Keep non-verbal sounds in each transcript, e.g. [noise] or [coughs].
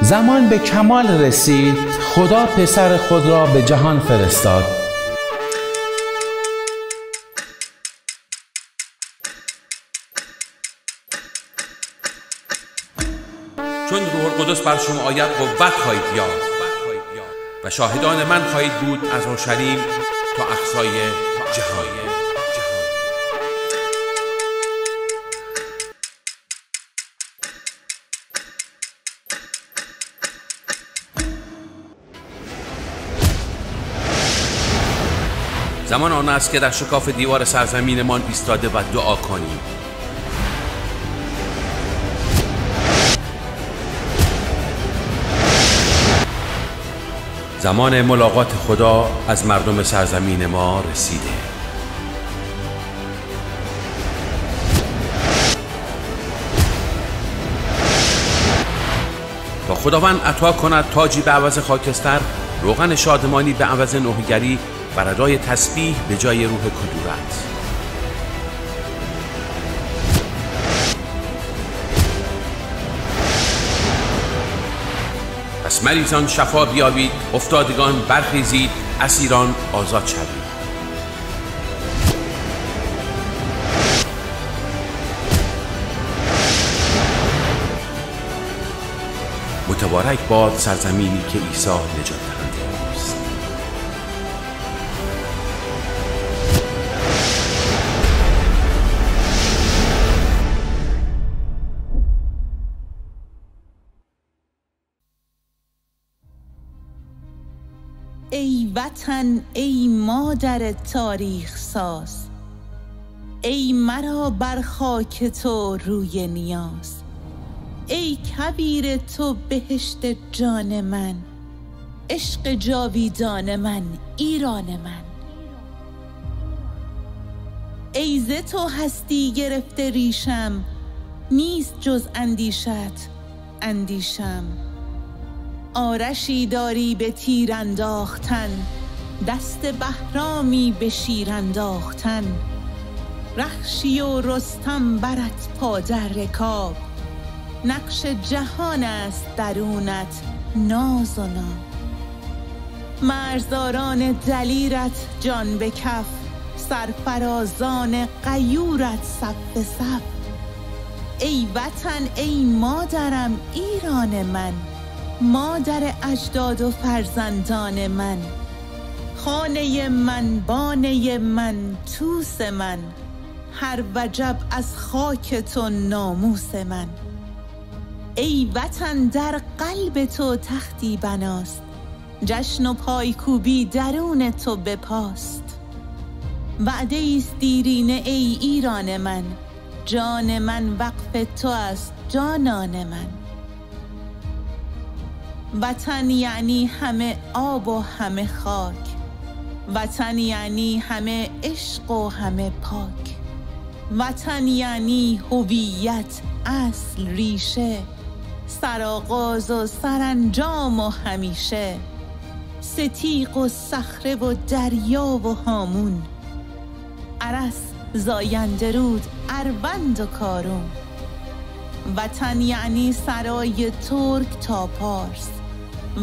زمان به کمال رسید خدا پسر خود را به جهان فرستاد. چون روح القدس بر شما آید قوت خواهید یافت. و شاهدان من خواهید بود از اورشلیم تا اقصای جهان. زمان آن است که در شکاف دیوار سرزمینمان ایستاده و دعا کنیم. زمان ملاقات خدا از مردم سرزمین ما رسیده. تا خداوند عطا کند تاجی به عوض خاکستر روغن شادمانی به عوض نوحگری و ردای تسبیح به جای روح کدورت. پس مریضان شفا بیابید افتادگان برخیزید اسیران آزاد شوید. متبارک باد سرزمینی که عیسی نجات دهنده وطن ای مادر تاریخ ساز. ای مرا بر خاک تو روی نیاز. ای کبیر تو بهشت جان من. عشق جاویدان من ایران من. ای ز تو هستی گرفته ریشم نیست جز اندیشت اندیشم. آرشی داری به تیر انداختن. دست بهرامی به شیر انداختن. رخشی و رستم برت پا در رکاب. نقش جهان است درونت ناز و نام مرزداران دلیرت جان به کف سرفرازان قیورت صف به صف. ای وطن ای مادرم ایران من. مادر اجداد و فرزندان من. خانه من بانه من توس من. هر وجب از خاک تو ناموس من. ای وطن در قلب تو تختی بناست. جشن و پایکوبی درون تو بپاست. وعده ایست دیرینه ای ایران من. جان من وقف تو است جانان من. وطن یعنی همه آب و همه خاک. وطن یعنی همه عشق و همه پاک. وطن یعنی هویت اصل ریشه سرآغاز و سرانجام و همیشه. ستیق و صخره و دریا و هامون. ارس زاینده رود اروند و کارون. وطن یعنی سرای ترک تا پارس.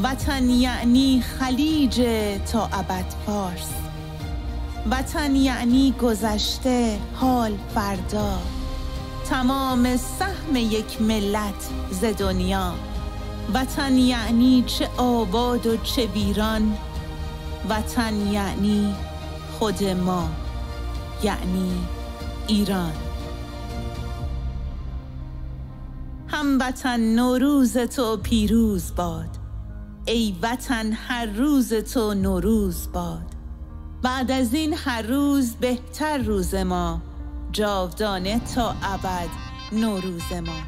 وطن یعنی خلیج تا ابد فارس. وطن یعنی گذشته حال فردا. تمام سهم یک ملت ز دنیا. وطن یعنی چه آباد و چه ویران. وطن یعنی خود ما یعنی ایران. هموطن نوروز تو پیروز باد. ای وطن هر روز تو نوروز باد. بعد از این هر روز بهتر روز ما جاودانه تا ابد نوروز ما.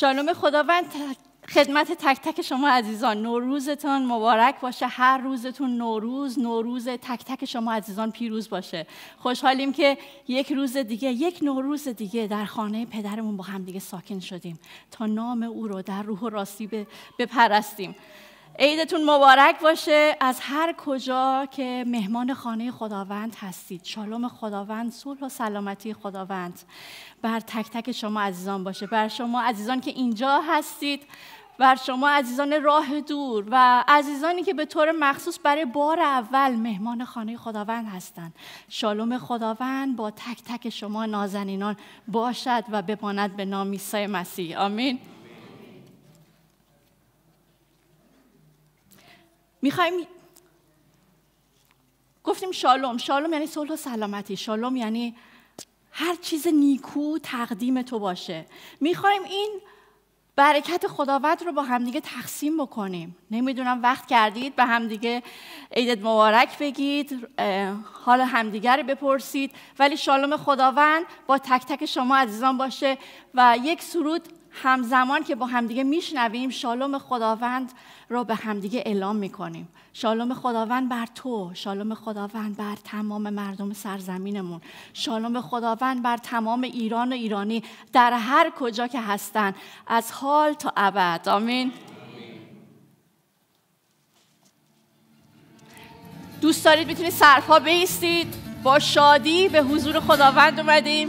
شالوم خداوند خدمت تک تک شما عزیزان. نوروزتان مبارک باشه. هر روزتون نوروز نوروز تک تک شما عزیزان پیروز باشه. خوشحالیم که یک روز دیگه یک نوروز دیگه در خانه پدرمون با هم دیگه ساکن شدیم. تا نام او رو در روح و راستی بپرستیم. عیدتون مبارک باشه. از هر کجا که مهمان خانه خداوند هستید. شالوم خداوند صلح و سلامتی خداوند. بر تک تک شما عزیزان باشه. بر شما عزیزان که اینجا هستید. بر شما عزیزان راه دور و عزیزانی که به طور مخصوص برای بار اول مهمان خانه خداوند هستند. شالوم خداوند با تک تک شما نازنینان باشد و بماند به نام عیسی مسیح. آمین. می‌خوایم گفتیم شالوم. شالوم یعنی صلح و سلامتی. شالوم یعنی هر چیز نیکو تقدیم تو باشه. می‌خوایم این برکت خداوند رو با همدیگه تقسیم بکنیم. نمی‌دونم وقت کردید به همدیگه عیدت مبارک بگید حال همدیگه رو بپرسید. ولی شالوم خداوند با تک تک شما عزیزان باشه و یک سرود همزمان که با همدیگه میشنویم شالوم خداوند رو به همدیگه اعلام می‌کنیم شالوم خداوند بر تو شالوم خداوند بر تمام مردم سرزمینمون شالوم خداوند بر تمام ایران و ایرانی در هر کجا که هستن از حال تا ابد آمین دوست دارید می‌تونید سرپا بیستید با شادی به حضور خداوند اومدیم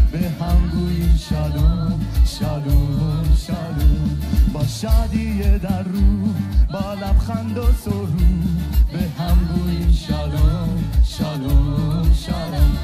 به هم گوییم شالوم شالوم شالوم با شادی در رو با لبخند و سرو. به هم گوییم شالوم شالوم شالوم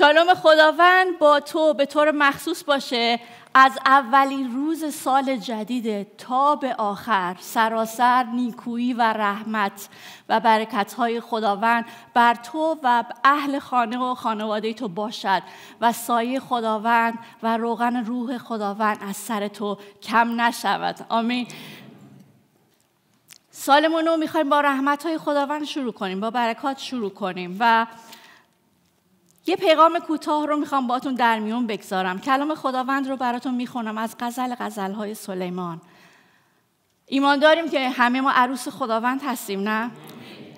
شالوم خداوند با تو به طور مخصوص باشه. از اولین روز سال جدید تا به آخر سراسر نیکویی و رحمت و برکتهای خداوند بر تو و اهل خانه و خانواده تو باشد و سایه خداوند و روغن روح خداوند از سر تو کم نشود. آمین. سالمون رو می‌خوایم با رحمت خداوند شروع کنیم با برکات شروع کنیم و یه پیغام کوتاه رو می‌خوام باتون در میون بگذارم. کلام خداوند رو براتون می‌خونم از غزل غزلهای سلیمان. ایمان داریم که همه ما عروس خداوند هستیم نه؟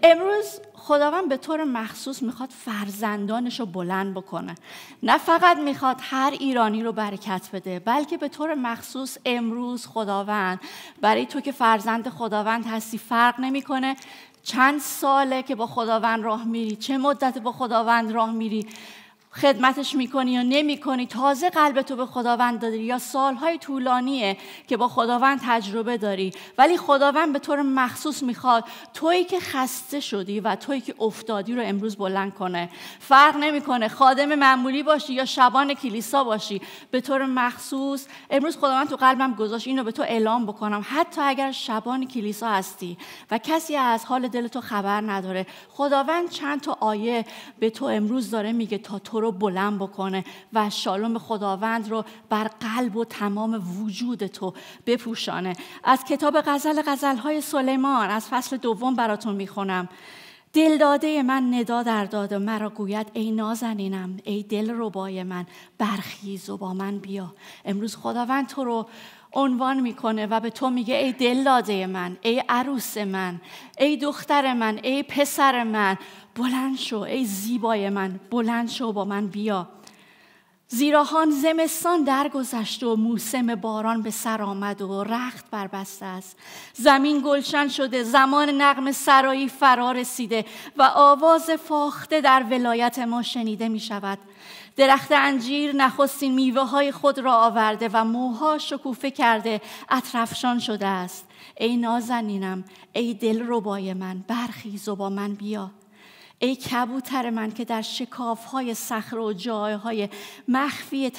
امروز خداوند به طور مخصوص می‌خواد فرزندانش رو بلند بکنه. نه فقط می‌خواد هر ایرانی رو برکت بده بلکه به طور مخصوص امروز خداوند برای تو که فرزند خداوند هستی فرق نمی‌کنه. چند ساله که با خداوند راه میری چه مدت با خداوند راه میری؟ خدمتش می‌کنی یا نمی‌کنی تازه قلب تو به خداوند داری یا سالهای طولانیه که با خداوند تجربه داری. ولی خداوند به طور مخصوص می‌خواد تویی که خسته شدی و تویی که افتادی رو امروز بلند کنه. فرق نمی‌کنه خادم معمولی باشی یا شبان کلیسا باشی. به طور مخصوص امروز خداوند تو قلبم گذاشت اینو به تو اعلام بکنم. حتی اگر شبان کلیسا هستی و کسی از حال دل تو خبر نداره خداوند چند تا آیه به تو امروز داره میگه تا تو رو بلند بکنه و شالوم خداوند رو بر قلب و تمام وجود تو بپوشانه. از کتاب غزل غزلهای سلیمان از فصل دوم براتون می‌خونم. دل داده من ندا در داده مرا گوید ای نازنینم ای دل ربای من برخیز و با من بیا. امروز خداوند تو رو عنوان می‌کنه و به تو میگه ای دل داده من ای عروس من ای دختر من ای پسر من. بلند شو ای زیبای من بلند شو با من بیا. زیرا هان زمستان درگذشت و موسم باران به سر آمد و رخت بربسته است. زمین گلشن شده زمان نقم سرایی فرا رسیده و آواز فاخته در ولایت ما شنیده می شود. درخت انجیر نخستین میوه های خود را آورده و موها شکوفه کرده اطرفشان شده است. ای نازنینم ای دل ربای من برخیز و با من بیا. ای کبوتر من که در شکاف های صخره و جایهای مخفی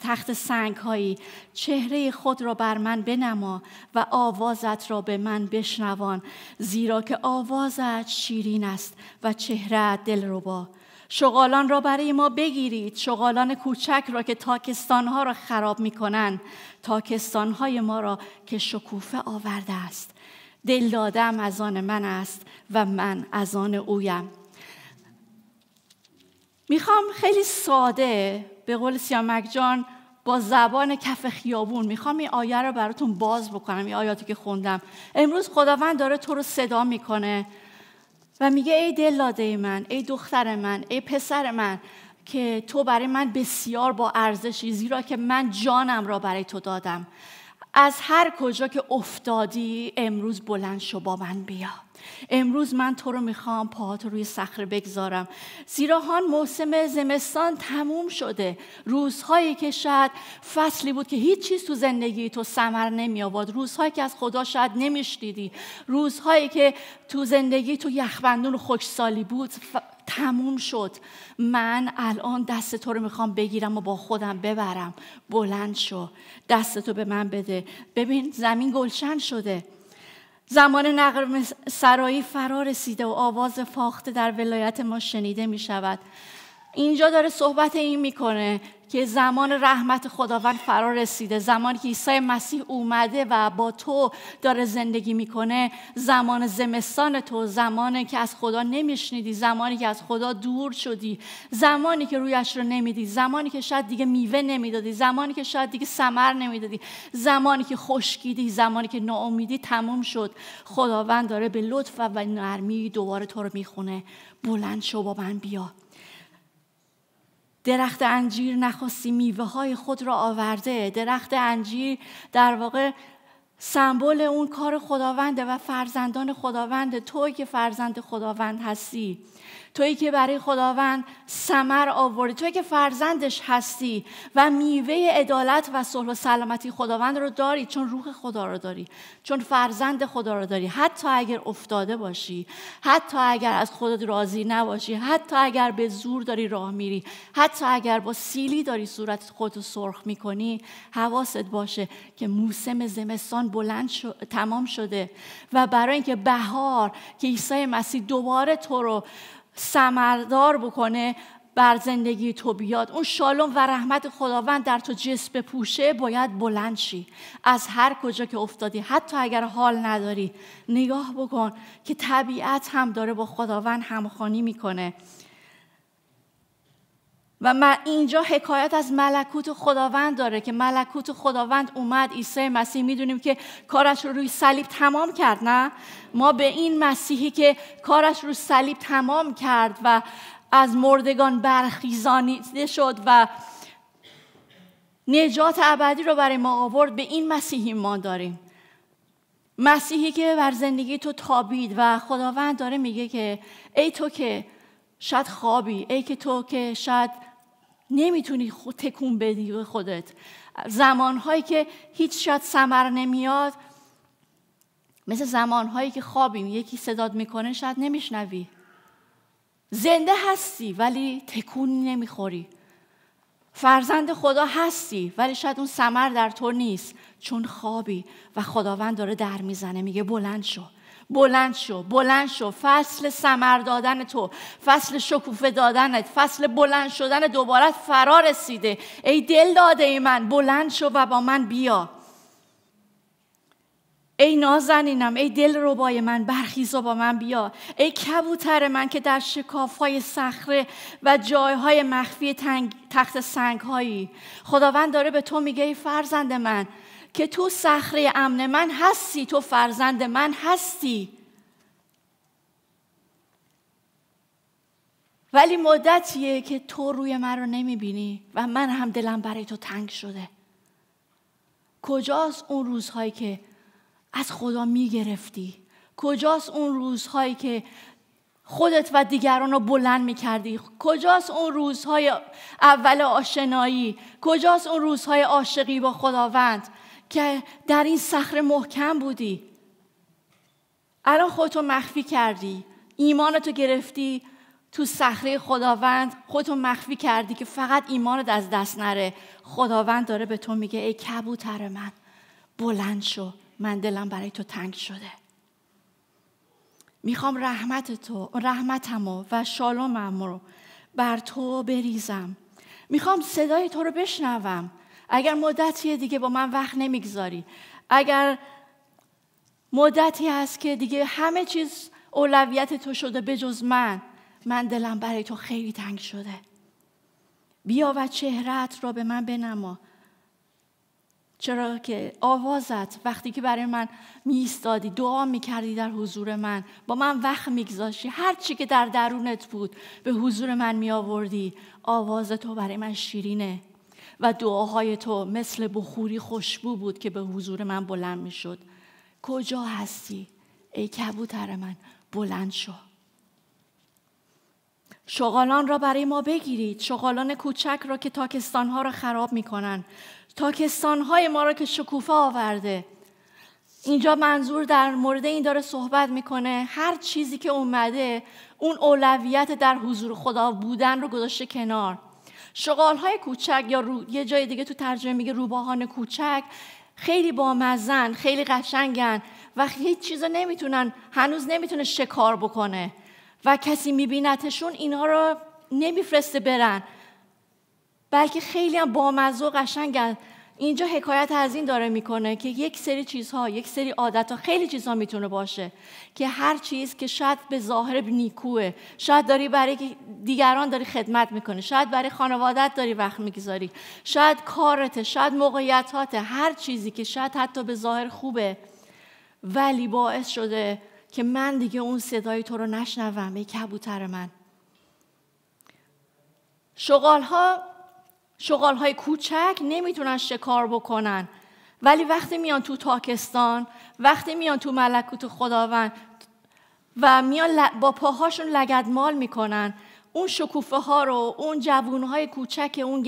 تخت سنگ هایی چهره خود را بر من بنما و آوازت را به من بشنوان زیرا که آوازت شیرین است و چهره دل ربا شغالان را برای ما بگیرید. شغالان کوچک را که تاکستانها را خراب می کنند تاکستانهای ما را که شکوفه آورده است. دل دادم از آن من است و من از آن اویم. می‌خوام خیلی ساده به قول سیامک جان با زبان کف خیابون می‌خوام این آیه رو براتون باز بکنم این آیاتی که خوندم. امروز خداوند داره تو رو صدا می‌کنه و میگه ای دلاده من ای دختر من ای پسر من که تو برای من بسیار با ارزشی زیرا که من جانم را برای تو دادم. از هر کجا که افتادی امروز بلند شو با من بیا. امروز من تو رو می‌خوام پاهات روی صخره بگذارم. زیرا هان موسم زمستان تموم شده. روزهایی که شاید فصلی بود که هیچ چیز تو زندگی تو سمر نمی آورد روزهایی که از خدا شاید نمیشنیدی. روزهایی که تو زندگی تو یخبندون و خوشسالی بود تموم شد. من الان دست تو رو می‌خوام بگیرم و با خودم ببرم. بلند شو. دست تو به من بده. ببین زمین گلشن شده. زمان نقر سرایی فرا رسیده و آواز فاخته در ولایت ما شنیده می شود اینجا داره صحبت این می‌کنه. که زمان رحمت خداوند فرا رسیده. زمانی که عیسی مسیح اومده و با تو داره زندگی می‌کنه زمان زمستان تو زمانی که از خدا نمیشنیدی زمانی که از خدا دور شدی زمانی که رویش رو نمیدی زمانی که شاید دیگه میوه نمی‌دادی زمانی که شاید دیگه سمر نمی‌دادی زمانی که خشکیدی زمانی که ناامیدی تموم شد. خداوند داره به لطف و نرمی دوباره تو رو می‌خونه. بلند شو با من بیا. درخت انجیر نخواستی میوه های خود را آورده. درخت انجیر در واقع سمبل اون کار خداونده و فرزندان خداونده. توی که فرزند خداوند هستی. تویی که برای خداوند سمر آوردی تویی که فرزندش هستی و میوه عدالت و صلح و سلامتی خداوند رو داری چون روح خدا رو داری چون فرزند خدا رو داری. حتی اگر افتاده باشی حتی اگر از خودت راضی نباشی حتی اگر به زور داری راه میری حتی اگر با سیلی داری صورت خودتو سرخ می‌کنی حواست باشه که موسم زمستان بلند تمام شده و برای اینکه بهار که عیسی مسیح دوباره تو رو سمردار بکنه بر زندگی تو بیاد اون شالوم و رحمت خداوند در تو جسم بپوشه باید بلند شی. از هر کجا که افتادی حتی اگر حال نداری نگاه بکن که طبیعت هم داره با خداوند همخوانی می‌کنه. و من اینجا حکایت از ملکوت خداوند داره که ملکوت خداوند اومد عیسی مسیح می‌دونیم که کارش رو روی صلیب تمام کرد نه؟ ما به این مسیحی که کارش رو صلیب تمام کرد و از مردگان برخیزانیده شد و نجات ابدی رو برای ما آورد به این مسیحی ما داریم. مسیحی که بر زندگی تو تابید و خداوند داره میگه که ای تو که شاید خوابی ای که تو که شاید نمی‌تونی خود تکون بدی به خودت. زمانهایی که هیچ شاید سمر نمیاد مثل زمانهایی که خوابیم یکی صداد می‌کنه شاید نمیشنوی. زنده هستی ولی تکون نمی‌خوری. فرزند خدا هستی ولی شاید اون سمر در تو نیست. چون خوابی و خداوند داره در می‌زنه میگه بلند شو. بلند شو بلند شو. فصل سمر دادن تو فصل شکوفه دادنت فصل بلند شدن دوباره فرا رسیده. ای دل داده ای من بلند شو و با من بیا. ای نازنینم ای دل ربای من برخیز و با من بیا. ای کبوتر من که در شکاف های صخره و جایهای مخفی تخت سنگ هایی خداوند داره به تو میگه ای فرزند من که تو صخره امن من هستی تو فرزند من هستی. ولی مدتیه که تو روی من رو نمی‌بینی و من هم دلم برای تو تنگ شده. کجاست اون روزهایی که از خدا می‌گرفتی؟ کجاست اون روزهایی که خودت و دیگران رو بلند می‌کردی؟ کجاست اون روزهای اول آشنایی؟ کجاست اون روزهای عاشقی با خداوند؟ که در این صخره محکم بودی. الان خودتو مخفی کردی. ایمانتو گرفتی. تو صخره خداوند خودتو مخفی کردی که فقط ایمانت از دست نره. خداوند داره به تو میگه ای کبوتر من بلند شو من دلم برای تو تنگ شده. می‌خوام رحمت تو رحمتمو و شالومم رو بر تو بریزم. می‌خوام صدای تو رو بشنوم. اگر مدتی دیگه با من وقت نمی‌گذاری. اگر مدتی هست که دیگه همه چیز اولویت تو شده به جز من من دلم برای تو خیلی تنگ شده. بیا و چهرت را به من بنما. چرا که آوازت وقتی که برای من میستادی دعا می‌کردی در حضور من با من وقت میگذاشتی. هر چی که در درونت بود به حضور من میآوردی. آواز تو برای من شیرینه. و دعاهای تو مثل بخوری خوشبو بود که به حضور من بلند می‌شد. کجا هستی؟ ای کبوتر من بلند شو. شغالان را برای ما بگیرید. شغالان کوچک را که تاکستانها را خراب می‌کنن. تاکستانهای ما را که شکوفه آورده. اینجا منظور در مورد این داره صحبت می‌کنه. هر چیزی که اومده اون اولویت در حضور خدا بودن رو گذاشته کنار. شغال های کوچک یا رو... یه جای دیگه تو ترجمه میگه روباهان کوچک خیلی بامزن خیلی قشنگن و هیچ چیز نمی‌تونن هنوز نمی‌تونه شکار بکنه و کسی میبینتشون اینها رو نمیفرسته برن. بلکه خیلی هم بامزه و قشنگن. اینجا حکایت از این داره می‌کنه که یک سری چیزها یک سری عادت ها خیلی چیزها می‌تونه باشه که هر چیز که شاید به ظاهر نیکوه شاید داری برای دیگران داری خدمت می‌کنه شاید برای خانوادت داری وقت می‌گذاری شاید کارت شاید موقعیتات هر چیزی که شاید حتی به ظاهر خوبه ولی باعث شده که من دیگه اون صدای تو رو نشنوم ای کبوتر من. شغال ها شغال های کوچک نمی‌تونن شکار بکنن. ولی وقتی میان تو تاکستان وقتی میان تو ملکوت خداوند و میان با پاهاشون لگدمال می‌کنن اون شکوفه ها رو اون جوون های کوچک اون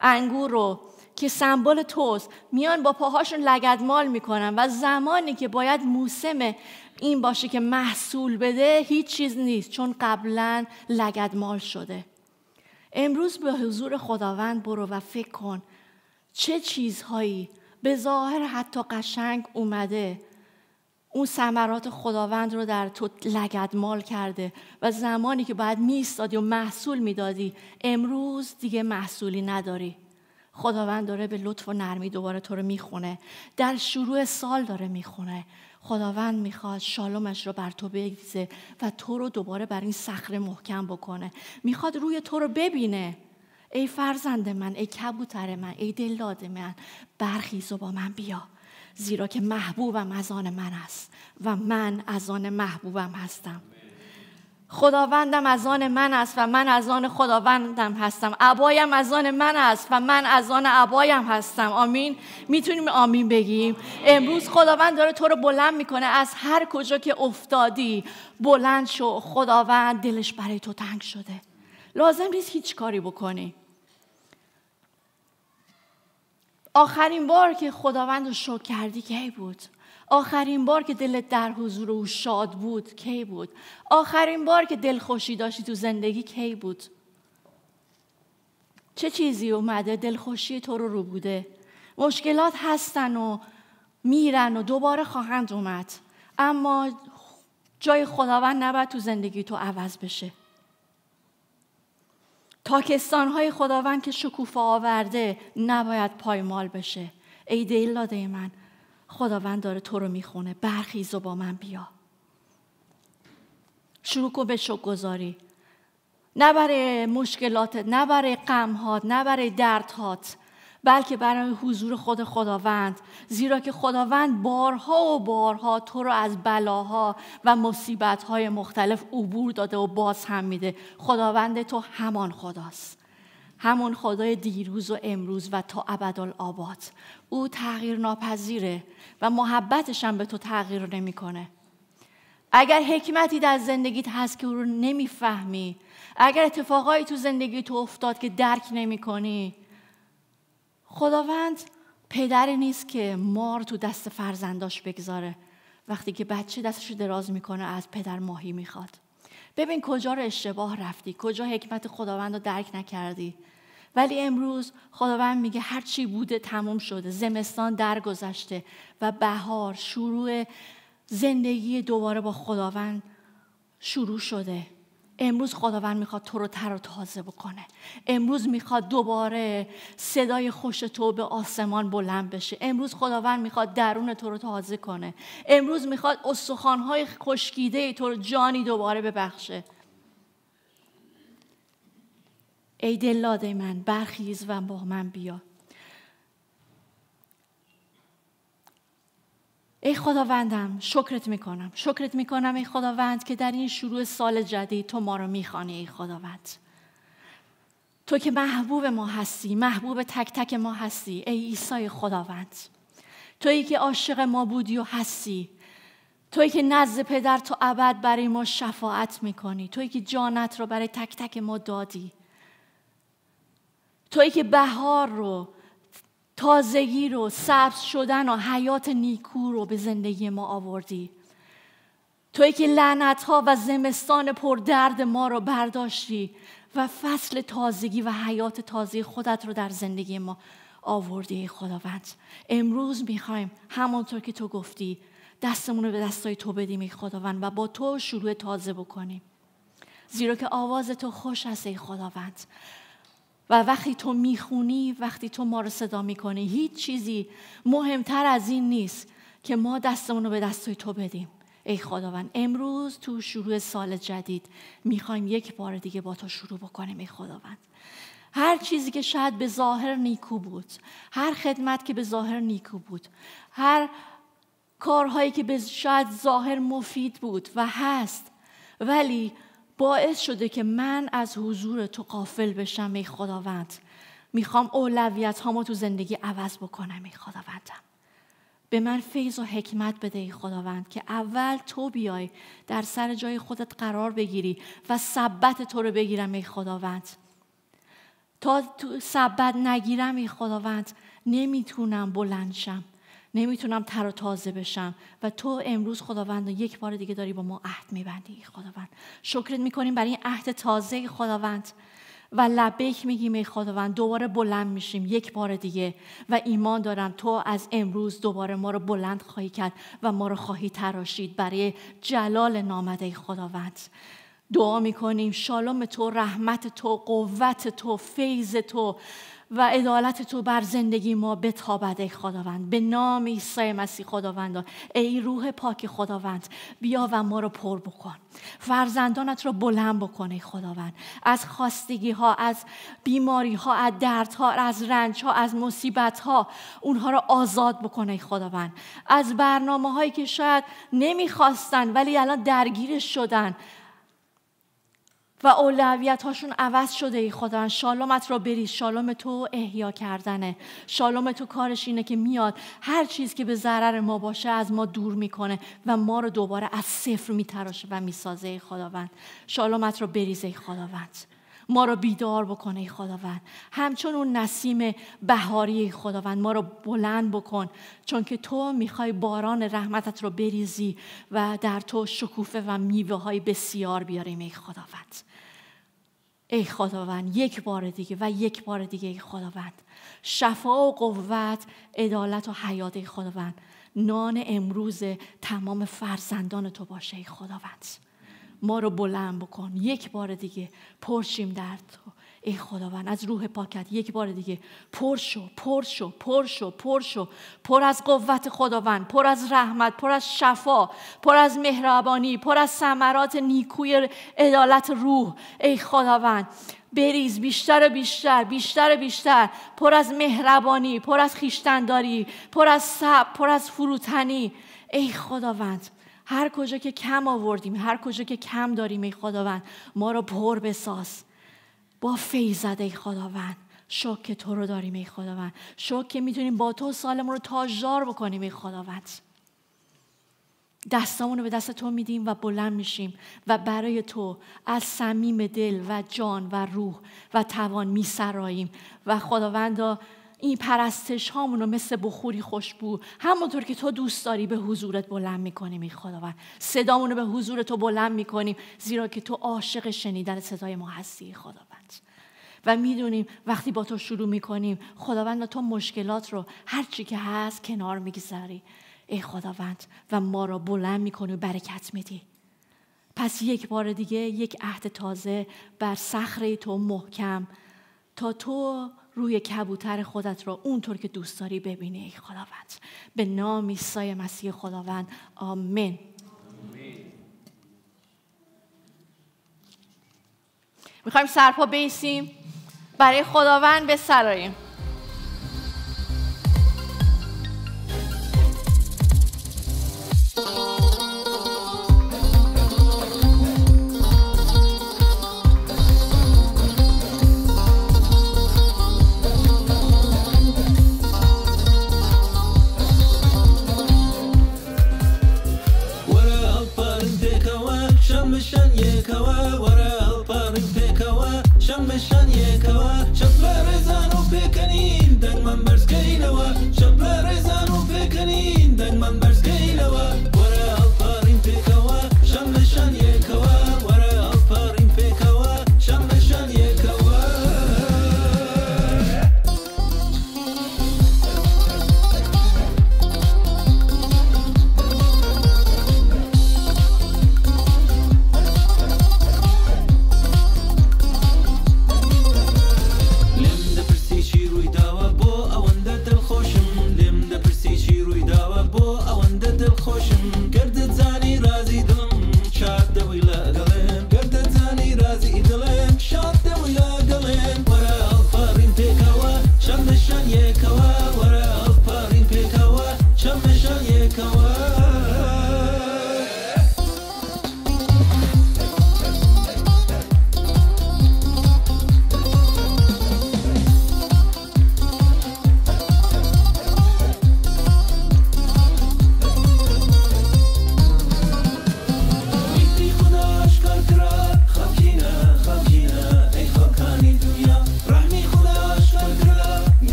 انگور رو که سمبل توست میان با پاهاشون لگدمال می‌کنن و زمانی که باید موسم این باشه که محصول بده هیچ چیز نیست چون قبلا لگدمال شده. امروز به حضور خداوند برو و فکر کن چه چیزهایی به ظاهر حتی قشنگ اومده. اون ثمرات خداوند رو در تو لگدمال کرده و زمانی که باید میستادی و محصول می‌دادی امروز دیگه محصولی نداری. خداوند داره به لطف و نرمی دوباره تو رو می‌خونه. در شروع سال داره می‌خونه. خداوند می‌خواد شالومش رو بر تو بگیزه و تو رو دوباره بر این صخره محکم بکنه. می‌خواد روی تو رو ببینه. ای فرزند من ای کبوتر من ای دلداد من برخیز و با من بیا. زیرا که محبوبم از آن من است و من از آن محبوبم هستم. خداوندم از آن من است و من از آن خداوندم هستم. عبایم از آن من است و من از آن عبایم هستم. آمین. می‌تونیم آمین بگیم؟ امروز خداوند داره تو رو بلند می‌کنه. از هر کجا که افتادی بلند شو. خداوند دلش برای تو تنگ شده. لازم نیست هیچ کاری بکنی. آخرین بار که خداوند رو شکر کردی کی بود؟ آخرین بار که دلت در حضور او شاد بود کی بود؟ آخرین بار که دل خوشی داشتی تو زندگی کی بود؟ چه چیزی اومده؟ دلخوشی تو رو رو بوده. مشکلات هستن و میرن و دوباره خواهند اومد. اما جای خداوند نباید تو زندگی تو عوض بشه. تاکستان های خداوند که شکوفا آورده نباید پایمال بشه. ای دل من خداوند داره تو رو می‌خونه. برخیز و با من بیا. شروع کن به شک گذاری نه برای مشکلاتت نه برای غمهات نه برای دردهات بلکه برای حضور خود خداوند. زیرا که خداوند بارها و بارها تو رو از بلاها و مصیبتهای مختلف عبور داده و باز هم میده. خداوند تو همان خداست. همون خدای دیروز و امروز و تا ابدالآباد. او تغییر ناپذیره و محبتش هم به تو تغییر نمی‌کنه. اگر حکمتی در زندگیت هست که او رو نمی‌فهمی اگر اتفاقایی تو زندگی تو افتاد که درک نمی کنی خداوند پدری نیست که مار تو دست فرزنداش بگذاره. وقتی که بچه دستش دراز می‌کنه از پدر ماهی می‌خواد. ببین کجا رو اشتباه رفتی کجا حکمت خداوند رو درک نکردی. ولی امروز خداوند میگه هر چی بوده تموم شده زمستان درگذشته و بهار شروع زندگی دوباره با خداوند شروع شده. امروز خداوند می‌خواد تو رو تر و تازه بکنه. امروز می‌خواد دوباره صدای خوش تو به آسمان بلند بشه. امروز خداوند می‌خواد درون تو رو تازه کنه. امروز می‌خواد استخوانهای خشکیده تو رو جانی دوباره ببخشه. ای دلاده من برخیز و با من بیا. ای خداوندم شکرت می‌کنم شکرت می‌کنم ای خداوند که در این شروع سال جدید تو ما رو می‌خوانی ای خداوند. تو که محبوب ما هستی محبوب تک تک ما هستی ای عیسی خداوند. تویی که عاشق ما بودی و هستی. تویی که نزد پدر تو ابد برای ما شفاعت می‌کنی. تویی که جانت رو برای تک تک ما دادی. تویی که بهار رو تازگی رو سبز شدن و حیات نیکو رو به زندگی ما آوردی. تویی که لعنت ها و زمستان پردرد ما رو برداشتی و فصل تازگی و حیات تازه خودت رو در زندگی ما آوردی خداوند. امروز می‌خوایم همانطور که تو گفتی دستمون رو به دستای تو بدیم ای خداوند و با تو شروع تازه بکنیم. زیرا که آواز تو خوش است ای خداوند. و وقتی تو می‌خونی وقتی تو ما رو صدا می‌کنی هیچ چیزی مهمتر از این نیست که ما دستمون رو به دستای تو بدیم. ای خداوند امروز تو شروع سال جدید می‌خوایم یک بار دیگه با تو شروع بکنیم ای خداوند. هر چیزی که شاید به ظاهر نیکو بود هر خدمت که به ظاهر نیکو بود هر کارهایی که به شاید ظاهر مفید بود و هست ولی باعث شده که من از حضور تو قافل بشم ای خداوند. می‌خوام اولویت هامو تو زندگی عوض بکنم ای خداوندم. به من فیض و حکمت بده ای خداوند که اول تو بیای در سر جای خودت قرار بگیری و ثبت تو رو بگیرم ای خداوند. تا تو ثبت نگیرم ای خداوند نمی‌تونم بلند شم. نمی‌تونم تر و تازه بشم. و تو امروز خداوند یک بار دیگه داری با ما عهد میبندی خداوند. شکرت می‌کنیم برای این عهد تازه خداوند. و لبیک میگیم ای خداوند دوباره بلند میشیم یک بار دیگه. و ایمان دارم تو از امروز دوباره ما رو بلند خواهی کرد و ما رو خواهی تراشید برای جلال نامده خداوند. دعا می‌کنیم. شالوم تو رحمت تو قوت تو فیض تو. و عدالت تو بر زندگی ما بتابد ای خداوند. به نام عیسی مسیح خداوند ای روح پاک خداوند بیا و ما رو پر بکن. فرزندانت رو بلند بکن ای خداوند. از خواستگی ها از بیماری ها از درد ها از رنج ها از مصیبت ها اونها رو آزاد بکن ای خداوند. از برنامه هایی که شاید نمی‌خواستن ولی الان درگیرش شدن. و اولویت هاشون عوض شده ای خدا شالومت را بریز. شالوم تو احیا کردنه. شالوم تو کارش اینه که میاد هر چیز که به ضرر ما باشه از ما دور می‌کنه و ما رو دوباره از صفر میتراشه و می‌سازه ای خداوند. شالومت رو بریز ای خداوند. ما رو بیدار بکنه ای خداوند. همچون اون نسیم بهاری ای خداوند ما رو بلند بکن. چون که تو می‌خوای باران رحمتت رو بریزی و در تو شکوفه و میوه های بسیار بیاریم ای خداوند. ای خداوند یک بار دیگه و یک بار دیگه ای خداوند. شفا و قوت عدالت و حیات ای خداوند. نان امروز تمام فرزندان تو باشه ای خداوند. ما رو بلند بکن. یک بار دیگه پرشیم در تو. ای خداوند از روح پاکت یک بار دیگه پر شو پر شو پر شو پر شو. پر از قوت خداوند پر از رحمت پر از شفا پر از مهربانی پر از ثمرات نیکوی عدالت روح. ای خداوند بریز بیشتر و بیشتر بیشتر و بیشتر. پر از مهربانی پر از خیشتنداری پر از صبر پر از فروتنی. ای خداوند هر کجا که کم آوردیم هر کجا که کم داریم ای خداوند ما رو پر بساز. با فیضت ای خداوند شک تو رو داریم ای خداوند. شک که می‌تونیم با تو سالمون رو تاجدار بکنیم ای خداوند. دستامون رو به دست تو میدیم و بلند میشیم و برای تو از صمیم دل و جان و روح و توان میسراییم. و خداوندا این پرستش هامون رو مثل بخوری خوشبو همونطور که تو دوست داری به حضورت بلند می‌کنیم ای خداوند صدامون رو به حضور تو بلند می‌کنیم زیرا که تو عاشق شنیدن صدای ما هستی خداوند. و می‌دونیم وقتی با تو شروع می‌کنیم خداوند تو مشکلات رو هر چی که هست کنار می‌گذاری. ای خداوند و ما رو بلند می‌کنی و برکت میدی. پس یک بار دیگه یک عهد تازه بر صخره تو محکم. تا تو روی کبوتر خودت رو اونطور که دوست داری ببینی ای خداوند. به نام عیسی مسیح خداوند. آمین. می‌خوایم سرپا بیسیم. برای خداوند بسراییم.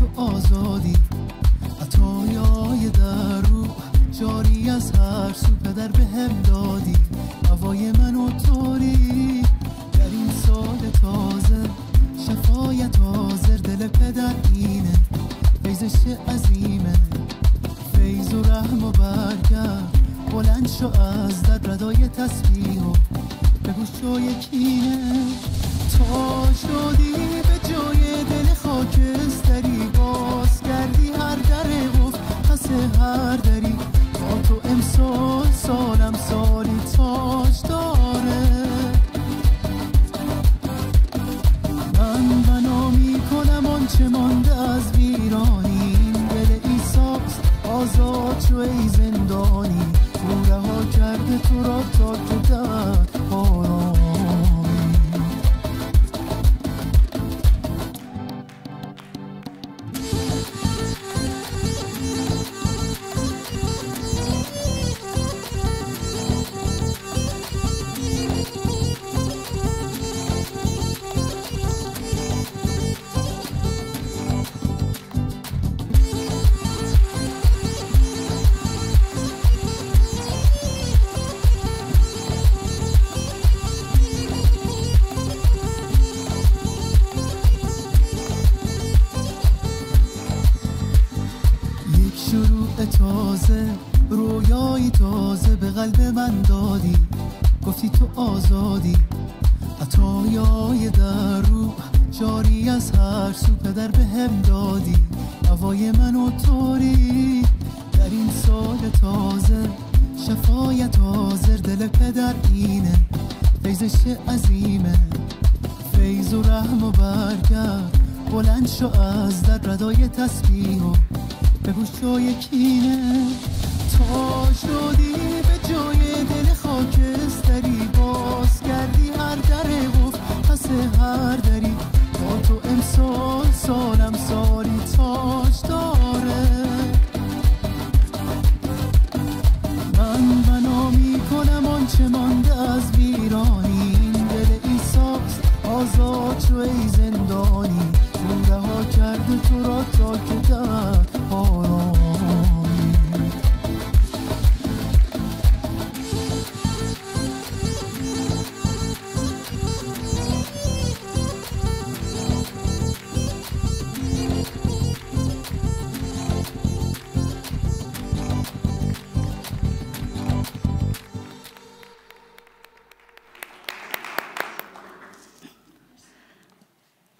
تو آزادی.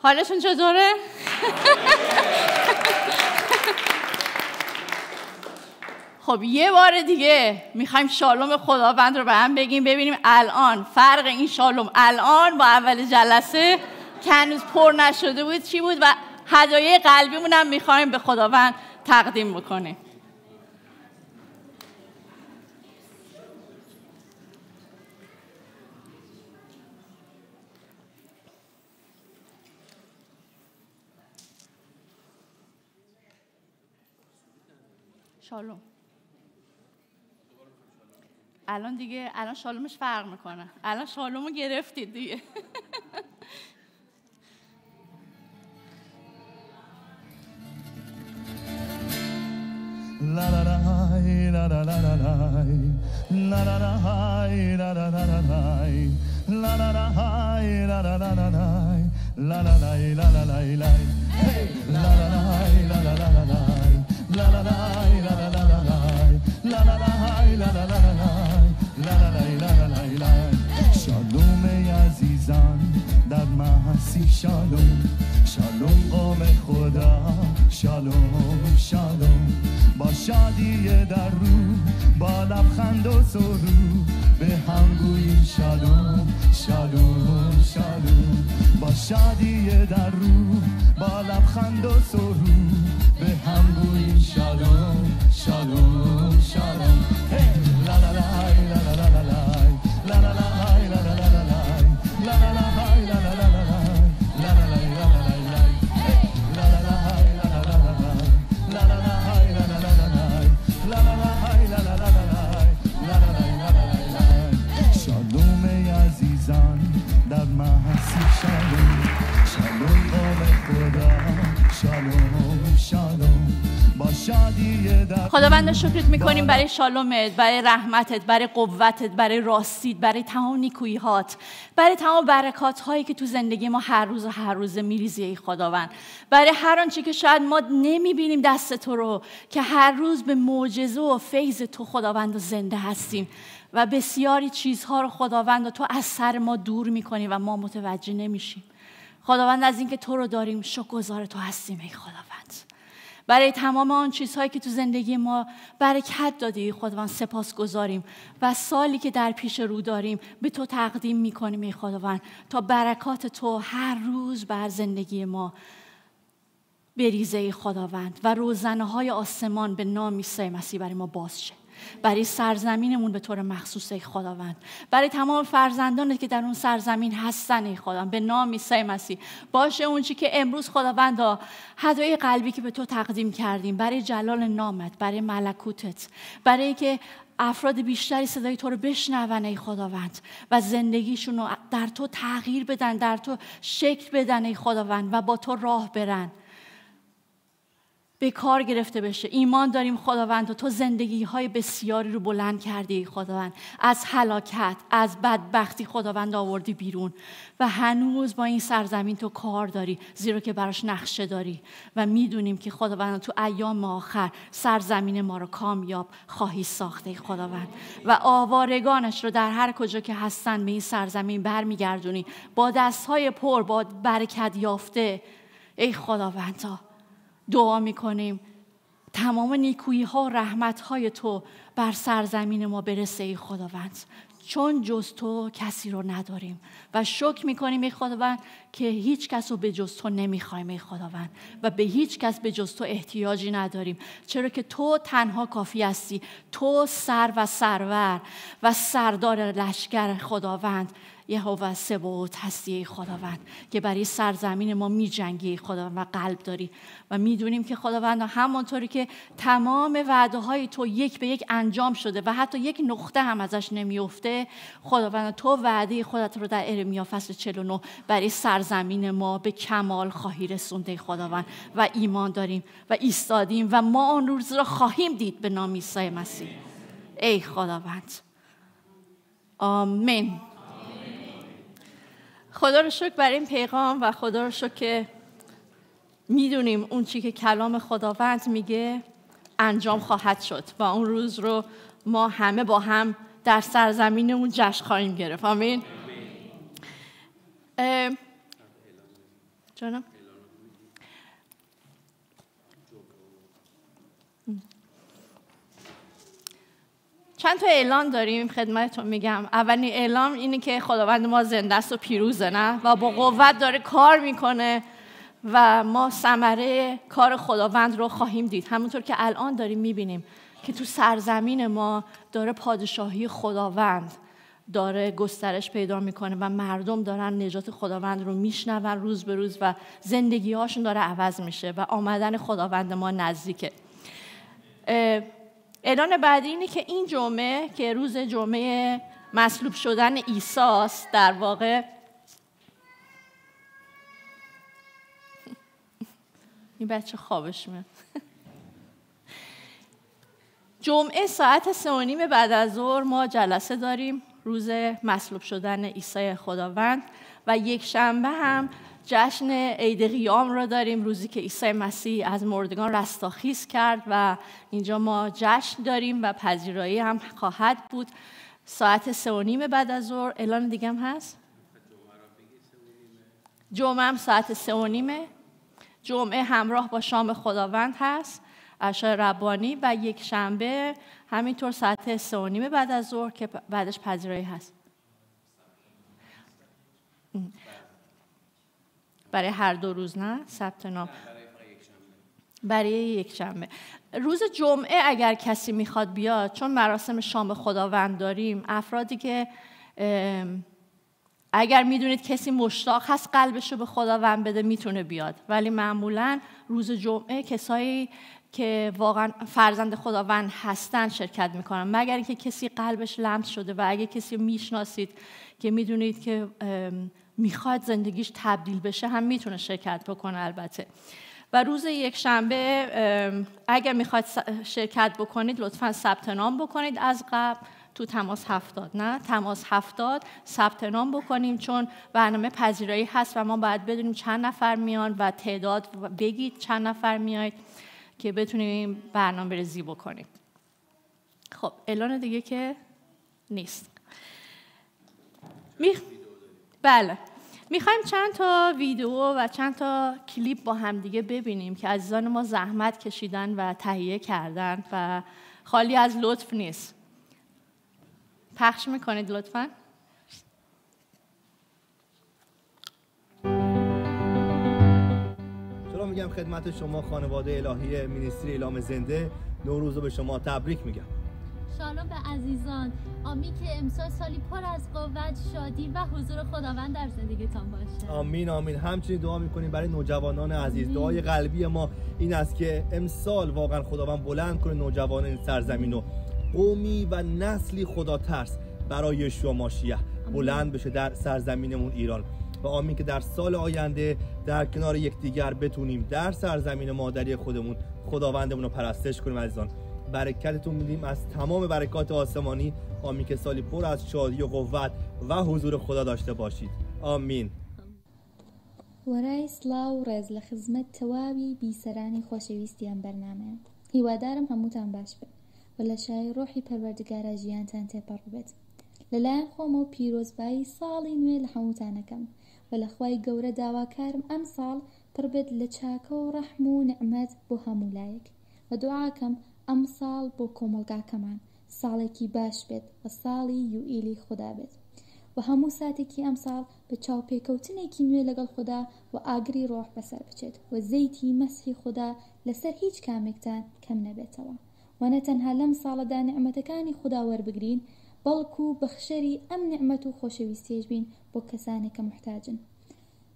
حالشون چطوره؟ خب یه بار دیگه می‌خوایم شالوم خداوند رو به هم بگیم ببینیم الان فرق این شالوم الان با اول جلسه که هنوز پر نشده بود چی بود و هدایه قلبیمون هم می‌خوایم به خداوند تقدیم بکنیم شالوم الان دیگه الان شالومش فرق می‌کنه الان شالومو گرفتید دیگه la la la la la شالوم عزیزان در محسی شالوم. شالوم قوم خدا شالوم شالوم. با شادی در رو با لبخند و سرو. به هم گوییم شالوم شالوم شالوم. با شادی در رو با لبخند و سرو. به هم گوییم شالوم شالوم شالوم لا لا لا لا لا لا لا لا لا Shalom. خداوند شکرت می‌کنیم برای شالومت برای رحمتت برای قوتت برای راستیت برای تمام نیکوییهات برای تمام برکات هایی که تو زندگی ما هر روز و هر روز میریزی ای خداوند. برای هر آنچه که شاید ما نمی‌بینیم دست تو رو که هر روز به معجزه و فیض تو خداوند و زنده هستیم. و بسیاری چیزها رو خداوند و تو از سر ما دور می‌کنی و ما متوجه نمیشیم. خداوند از اینکه تو رو داریم شکرگزار تو هستیم ای خداوند. برای تمام آن چیزهایی که تو زندگی ما برکت دادی خداوند سپاس گذاریم و سالی که در پیش رو داریم به تو تقدیم می‌کنیم ای خداوند. تا برکات تو هر روز بر زندگی ما بریزه ای خداوند. و روزنه های آسمان به نام عیسی مسیح برای ما باز شه. برای سرزمینمون به طور مخصوص ای خداوند. برای تمام فرزندانی که در اون سرزمین هستن ای خداوند. به نام عیسی مسیح. باشه اون چی که امروز خداوند هدای قلبی که به تو تقدیم کردیم. برای جلال نامت برای ملکوتت. برای که افراد بیشتری صدای تو رو بشنون ای خداوند. و زندگیشون رو در تو تغییر بدن در تو شکل بدن ای خداوند. و با تو راه برن. به کار گرفته بشه. ایمان داریم خداوند و تو زندگی های بسیاری رو بلند کردی خداوند. از هلاکت از بدبختی خداوند آوردی بیرون. و هنوز با این سرزمین تو کار داری زیرا که براش نقشه داری. و می‌دونیم که خداوند تو ایام آخر سرزمین ما رو کامیاب خواهی ساخته خداوند. و آوارگانش رو در هر کجا که هستن به این سرزمین برمیگردونی. با دستهای پر با برکت یافته. ای خداوند دعا می‌کنیم. تمام نیکویی ها و رحمت های تو بر سرزمین ما برسه ای خداوند. چون جز تو کسی رو نداریم و شکر می‌کنیم ای خداوند که هیچ کس رو به جز تو نمی‌خوایم ای خداوند و به هیچ کس به جز تو احتیاجی نداریم. چرا که تو تنها کافی هستی. تو سر و سرور و سردار لشکر خداوند. یهوه سبوت هستی خداوند که برای سرزمین ما می جنگی خداوند و قلب داری. و می‌دونیم که خداوند همانطوری که تمام وعده های تو یک به یک انجام شده و حتی یک نقطه هم ازش نمیفته خداوند تو وعده خودت رو در ارمیا فصل 49 برای سرزمین ما به کمال خواهی رسونده خداوند. و ایمان داریم و ایستادیم و ما آن روز را خواهیم دید به نام عیسی مسیح. ای خداوند. آمین. خدا رو شکر برای این پیغام و خدا رو شکر که می‌دونیم اون چی که کلام خداوند میگه انجام خواهد شد و اون روز رو ما همه با هم در سرزمینمون جشن خواهیم گرفت. آمین. جانم. چند تا اعلان داریم خدمتتون میگم. اولین اعلام اینه که خداوند ما زنده است و پیروزه نه و با قوت داره کار می‌کنه و ما ثمره کار خداوند رو خواهیم دید. همونطور که الان داریم می‌بینیم که تو سرزمین ما داره پادشاهی خداوند داره گسترش پیدا می‌کنه و مردم دارن نجات خداوند رو میشنون روز به روز و زندگی هاشون داره عوض میشه و آمدن خداوند ما نزدیکه. اعلان بعدی اینه که این جمعه که روز جمعه مصلوب شدن ایساست در واقع [laughs] این بچه خوابش میاد. [laughs] جمعه ساعت سه و نیم بعد از ظهر ما جلسه داریم روز مصلوب شدن عیسی خداوند و یک شنبه هم جشن عید قیام را داریم روزی که عیسی مسیح از مردگان رستاخیز کرد و اینجا ما جشن داریم و پذیرایی هم خواهد بود. ساعت سه و نیم بعد از ظهر. اعلان دیگه هم هست؟ جمعه هم ساعت سه و نیمه جمعه همراه با شام خداوند هست. اشای ربانی و یک شنبه همینطور ساعت سه و نیمه بعد از ظهر که بعدش پذیرایی هست. برای هر دو روز نه؟ ثبت نام. برای یک شنبه. روز جمعه اگر کسی می‌خواد بیاد چون مراسم شام خداوند داریم افرادی که اگر می‌دونید کسی مشتاق هست قلبش رو به خداوند بده می‌تونه بیاد. ولی معمولا روز جمعه کسایی که واقعا فرزند خداوند هستن شرکت می‌کنن. مگر اینکه کسی قلبش لمس شده و اگه کسی می‌شناسید که می‌دونید که می‌خواد زندگیش تبدیل بشه هم می‌تونه شرکت بکنه البته. و روز یک شنبه اگر می‌خواید شرکت بکنید لطفا ثبت نام بکنید از قبل. تو تماس هفتاد نه؟ تماس هفتاد ثبت نام بکنیم چون برنامه پذیرایی هست و ما باید بدونیم چند نفر میان و تعداد بگید چند نفر میاید که بتونیم برنامه ریزی بکنیم. خب اعلان دیگه که نیست. می... بله. می‌خوایم چند تا ویدیو و چند تا کلیپ با همدیگه ببینیم که عزیزان ما زحمت کشیدن و تهیه کردن و خالی از لطف نیست. پخش می‌کنید لطفا؟ سلام میگم خدمت شما خانواده الهی مینیستری اعلام زنده؟ نوروز به شما تبریک میگم. شالوم به عزیزان. آمین که امسال سالی پر از قوت شادی و حضور خداوند در زندگیتان باشه. آمین آمین. همچنین دعا می‌کنیم برای نوجوانان عزیز. آمین. دعای قلبی ما این است که امسال واقعا خداوند بلند کنه نوجوانان این سرزمین و قومی و نسلی خدا ترس برای یشوع ماشیه بلند بشه در سرزمینمون ایران. و آمین که در سال آینده در کنار یکدیگر بتونیم در سرزمین مادری خودمون خداوندمون رو پرستش کنیم عزیزان. برکتتون میدیم. از تمام برکات آسمانی آمین که سالی پر از شادی و قوت و حضور خدا داشته باشید. آمین. وەرای سلااو ڕێز لە خزمەت تەواوی بیسەرانی خۆشەویستیان بەرنمەیە هیوادارم هەمووتان باش بێت و لە شای ڕۆحی پەروەردگارە ژیانتان تێپەڕ بێت لەلایەن خۆمە و پیرۆزبایی ساڵی نوێ لە هەمووتانەکەم و لە خوای گەورە داواکارم ئەم ساڵ پڕبێت لە چاکە و و نعمەت بۆ و دوعاکەم ئەم ساڵ بۆ کۆمەلگاکەمان. ساڵێکی باش بێت و ساڵی یوئیلی خوددا بێت. و هەموو ساتێکی ئەم ساڵ بە چاوپێکەوتنێکی نوێ لەگەڵ خوددا و ئاگری ڕۆح بەسەر بچێت و زەیتی مەسحی خوددا لەسەر هیچ کامێکتان کەم نەبێتەوە. وانە تەنها لەم ساڵەدا نعمەتەکانی خوددا وەربگرین بەڵکو بەخشەری ئەم نعمەت و خۆشەویستێش بین بۆ کەسانێکە محتاجن.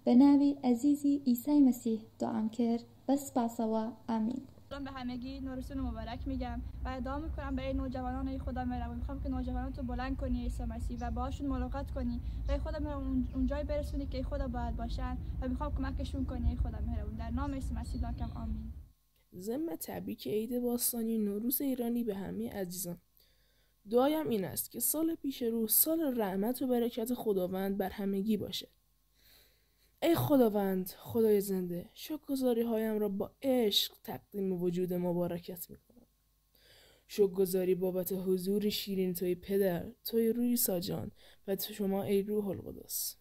بە ناوی ئەزیزی ئیسای مەسیح دوعام کرد بە سپاسەوە ئامین. به همگی نوروزتون مبارک میگم و ادعا می‌کنم برای نوجوانان ای خدا میرم می‌خوام که نوجوانان تو بلند کنی عیسی مسیح و باهاشون ملاقات کنی. و خدا میرم اونجای برسونی که خدا باید باشن و می‌خوام کمکشون کنی. ای خدا میرم در نام عیسی مسیح داکم آمین. ضمن تبریک عید باستانی نوروز ایرانی به همه عزیزان. دعایم این است که سال پیش رو سال رحمت و برکت خداوند بر همگی باشه. ای خداوند خدای زنده شکرگزاری هایم را با عشق تقدیم وجود مبارکت می کنم شکرگزاری بابت حضور شیرین توی پدر توی روی ساجان و تو شما ای روح القدس.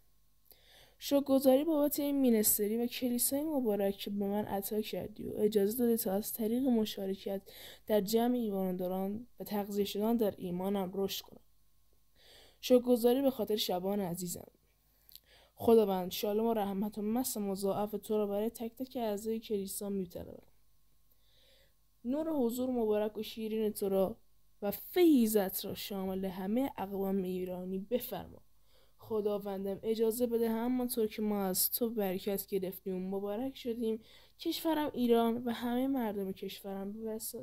شکرگزاری بابت این مینستری و کلیسای مبارک که به من عطا کردی و اجازه دادی تا از طریق مشارکت در جمع ایمانداران و تغذیه شدن در ایمانم رشد کنم. شکرگزاری به خاطر شبان عزیزم. خداوند شالم و رحمت و مس مضاعف تو را برای تک تک اعضای کلیسا میطلبم. نور حضور مبارک و شیرین تو را و فیضت را شامل همه اقوام ایرانی بفرما. خداوندم اجازه بده همانطور که ما از تو برکت گرفتیم و مبارک شدیم کشورم ایران و همه مردم کشورم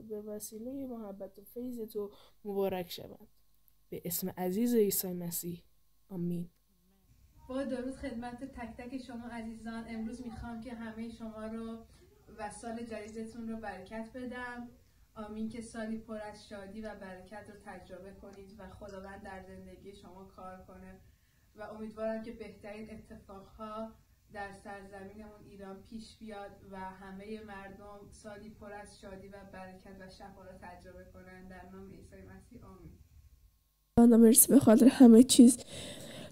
به وسیله محبت و فیض تو مبارک شوند. به اسم عزیز عیسی مسیح. آمین. با درود خدمت تک تک شما عزیزان. امروز می‌خوام که همه شما رو و سال جدیدتون رو برکت بدم. آمین که سالی پر از شادی و برکت رو تجربه کنید و خداوند در زندگی شما کار کنه. و امیدوارم که بهترین اتفاقها در سرزمینمون ایران پیش بیاد و همه مردم سالی پر از شادی و برکت و شفا رو تجربه کنن. در نام عیسی مسیح آمین. مرسی به خاطر همه چیز.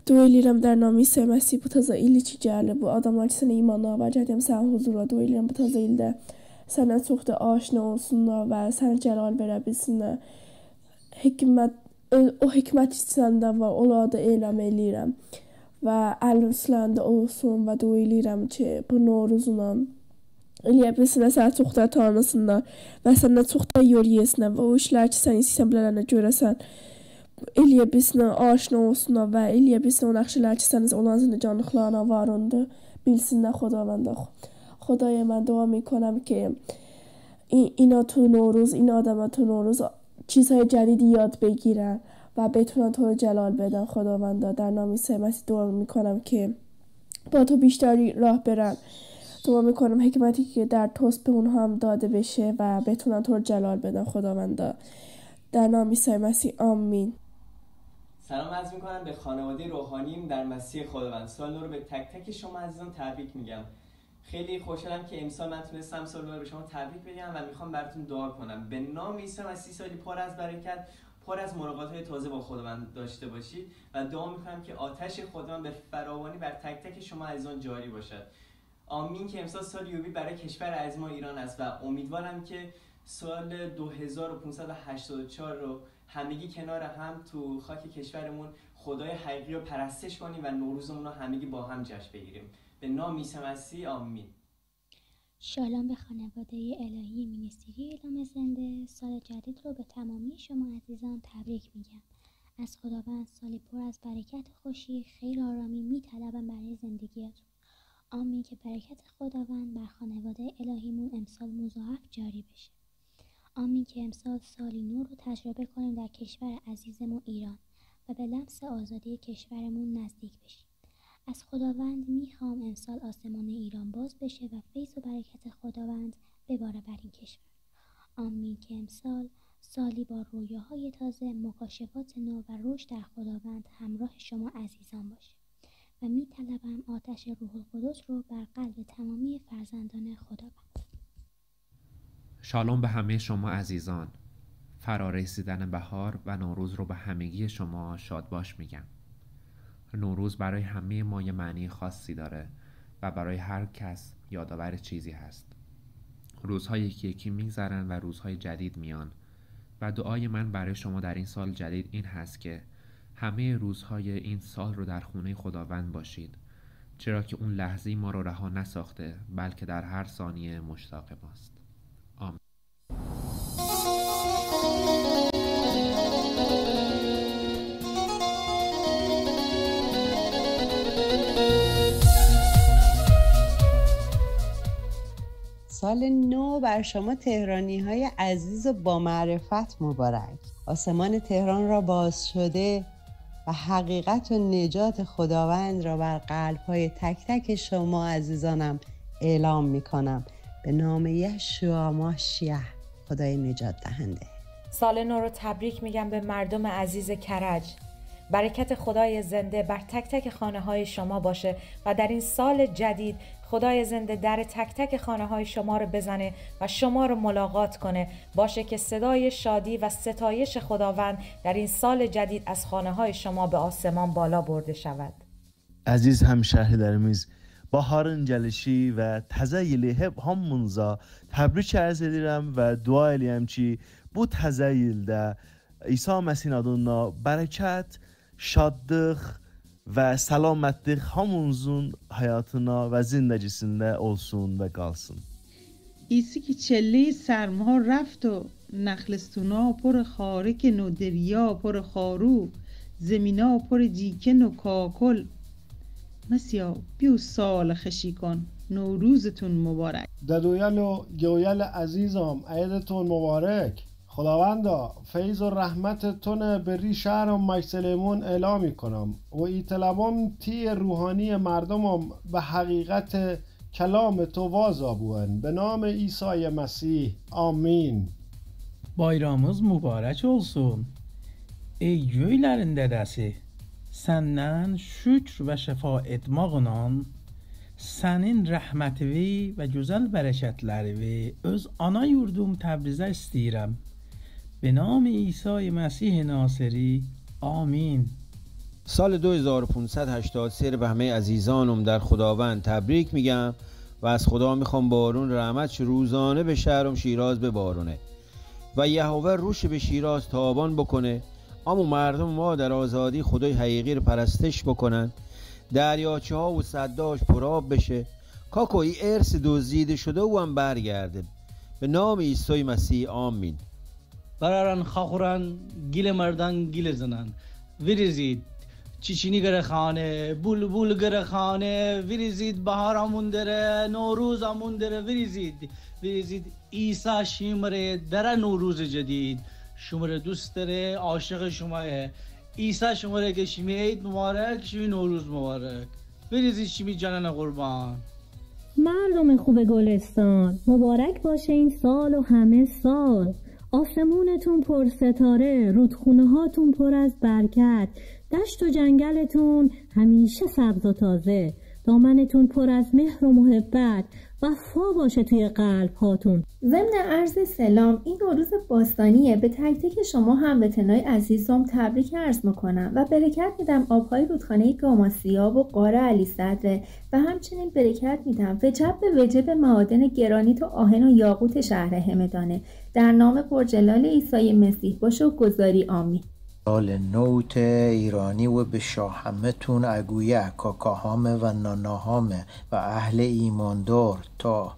Duelirəm dərnamı sevməsi bu təzə il içi gəlir. Bu adamlar sənə imana və gələm sənin huzuruna duelirəm bu təzə ildə. Sənə çox da aşina olsunlar və sənə cəlal verə bilsinlər. Hikmət o hikmət səndə var, onları da elam eləyirəm. Və əlin siləndə olsun və duelirəm ki, bu Novruzuna eləyə bilsinlər, səni çox da tanısınlar və səndən çox da yol yesinlər və o işlər ki, sən istəyirsən bilənə görəsən. Eliyə bilsinə aşina olsunlar və eləyə bilsinə o nəqşələr ki, səniz olan زندگانlıqlarına varındır. bilsinlər خداوندا خدای من دعا می‌کنم که اینا تو نوروز این آدم تو نوروز چیزهای جدیدی یاد بگیرن و بتونن تو جلال بدن خداوندا در نام عیسی مسیح دعا می‌کنم که با تو بیشتری راه برن دعا می‌کنم حکمتی که در توست به اونها هم داده بشه و بتونن تو جلال بدن خداوندا در نام عیسی مسیح آمین سلام عرض می‌کنم به خانواده روحانیم در مسیح خداوند. سال نو رو به تک تک شما عزیزان تبریک میگم. خیلی خوشحالم که امسال من تونستم سال نو رو به شما تبریک بگم و می‌خوام براتون دعا کنم. به نام عیسی مسیح سالی پر از برکت پر از ملاقات های تازه با خداوند داشته باشید و دعا می‌کنم که آتش خداوند به فراوانی بر تک تک شما عزیزان جاری باشد. آمین که امسال سال یوبی برای کشور از ما ایران است و امیدوارم که سال 2584 رو همگی کنار هم تو خاک کشورمون خدای حقیقی رو پرستش کنیم و نوروزمون رو همگی با هم جشن بگیریم. به نام عیسی مسیح آمین. شالام به خانواده الهی مینیستری اعلام زنده سال جدید رو به تمامی شما عزیزان تبریک میگم. از خداوند سالی پر از برکت خوشی خیر آرامی میطلبم برای زندگیتون. آمین که برکت خداوند بر خانواده الهیمون امسال مضاعف جاری بشه. آمین که امسال سالی نور رو تجربه کنیم در کشور عزیزمون ایران و به لمس آزادی کشورمون نزدیک بشیم. از خداوند می‌خوام امسال آسمان ایران باز بشه و فیض و برکت خداوند بباره بر این کشور. آمین که امسال سالی با رویاهای تازه مکاشفات نو و رشد در خداوند همراه شما عزیزان باشه و میطلبم آتش روح القدس رو بر قلب تمامی فرزندان خداوند. شالوم به همه شما عزیزان. فرا رسیدن بهار و نوروز رو به همگی شما شاد باش میگم. نوروز برای همه ما یه معنی خاصی داره و برای هر کس یادآور چیزی هست. روزها یکی یکی میگذرن و روزهای جدید میان و دعای من برای شما در این سال جدید این هست که همه روزهای این سال رو در خونه خداوند باشید. چرا که اون لحظه ما رو رها نساخته بلکه در هر ثانیه مشتاق ماست. سال نو بر شما تهرانی های عزیز و با معرفت مبارک. آسمان تهران را باز شده و حقیقت و نجات خداوند را بر قلب های تک تک شما عزیزانم اعلام می کنم به نام یشوع ماشیه خدای نجات دهنده. سال نو رو تبریک میگم به مردم عزیز کرج. برکت خدای زنده بر تک تک خانه های شما باشه و در این سال جدید خدای زنده در تک تک خانه های شما رو بزنه و شما رو ملاقات کنه. باشه که صدای شادی و ستایش خداوند در این سال جدید از خانه های شما به آسمان بالا برده شود. عزیز همشهر در میز با هارن جلشی و تزایل هب هم منزا تبریچ عرض دیرم و دعا لیم چی؟ بو تزایل ده ایسا مسیح نادونا برکت شادخ və səlamətlik hamınızın həyatına və zindəgisində olsun və qalsın. ایسی که چله سرماها رفت و نخلستونا پر خارک و دریا پر خارو زمینا پر جیکن و کاکل. مسیا بیو سال خشی کن نوروزتون مبارک. ددویل و گویل عزیزم عیدتون مبارک. خداوندا فیض و رحمت تونه به ری شهر و مکسلیمون اعلام می کنم و ای طلبام تی روحانی مردمم به حقیقت کلام تو وازا بوهن به نام عیسی مسیح. آمین. بایرامز مبارک olsun ای جویلرین ددسی سنن شکر و شفا ادماغنان سنین رحمتوی و جزل برشتلروی از آنا یوردوم تبریزه استیرم. به نام عیسی مسیح ناصری. آمین. سال 2583 به همه عزیزانم در خداوند تبریک میگم و از خدا می‌خوام بارون رحمت روزانه به شهرم شیراز ببارونه و یهوه روش به شیراز تابان بکنه. اما مردم ما در آزادی خدای حقیقی رو پرستش بکنن. دریاچه ها و صداش پراب بشه. کاکوی ارث دزدیده شده و هم برگرده. به نام عیسی مسیح آمین. برارن خاخوران گیل مردان گیل زنان. وریزید چیچینی گره خانه بول گره خانه وریزید بهار آمون نوروز آمون داره وریزید. وریزید ایسا شیمره در نوروز جدید. شماره دوست داره عاشق شماه ایسا شماره که شیمی عید مبارک شیمی نوروز مبارک. بریزید شیمی جانن قربان. مردم خوب گلستان. مبارک باشه این سال و همه سال. آسمونتون پر ستاره رودخونه هاتون پر از برکت. دشت و جنگلتون همیشه سبز و تازه. دامنتون پر از مهر و محبت. وفا باشه توی قلب هاتون ضمن عرض سلام این نوروز باستانیه. به تک تک شما هموطنای عزیزم تبریک عرض می‌کنم و برکت میدم آبهای رودخانه گاماسیاب و قاره علی صدره. و همچنین برکت میدم وجب به وجب معادن گرانیت و آهن و یاقوت شهر همدانه. در نام پرجلال عیسی مسیح باشه و گذاری آمین. سال نوت ایرانی و به شاهمتون اگویه کاکاهامه و ناناهامه و اهل ایماندار تا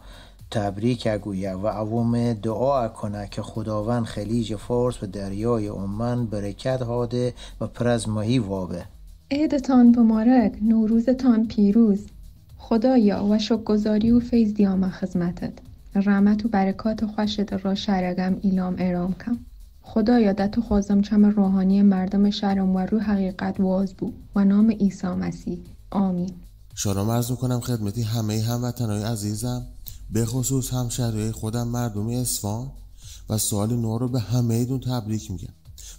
تبریک اگویه و عوام دعا کنه که خداوند خلیج فارس و دریای عمان برکت هاده و پر از ماهی وابه. عیدتان مبارک نوروزتان پیروز. خدایا و شکرگزاری و فیض دیام خدمتت. رحمت و برکات خوشت را شرگم ایلام ارام کم. خدایا دت و خوازم چم روحانی مردم شهرم و رو حقیقت واز بود و نام عیسی مسیح. آمین. شارم عرض می‌کنم خدمتی همه هموطنهای عزیزم. به خصوص همشهری خودم مردم اسفان و سال نو رو به همه دون تبریک میگم.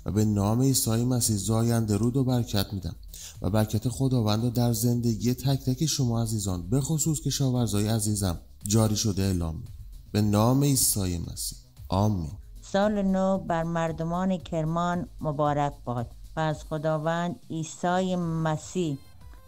و به نام عیسی مسیح زاینده رود و برکت میدم. و برکت خداوند در زندگی تک تک شما عزیزان به خصوص که شاورزای عزیزم جاری شده اعلام میدم به نام عیسی مسیح. آمین. سال نو بر مردمان کرمان مبارک باد و از خداوند عیسی مسیح.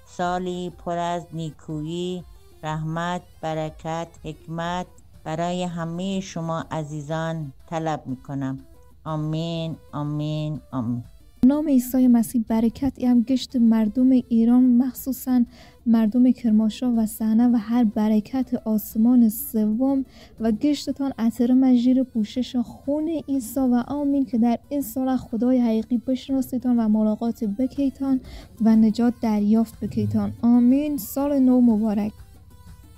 سالی پر از نیکویی رحمت برکت حکمت برای همه شما عزیزان طلب می کنم آمین آمین آمین. نام عیسی مسیح برکت هم گشت مردم ایران مخصوصا مردم کرماشا و صحنه و هر برکت آسمان سوم و گشتتان عطر مجیر پوشش خون عیسی و آمین که در این سال خدای حقیقی بشناسیتان و ملاقات بکیتان و نجات دریافت بکیتان. آمین. سال نو مبارک.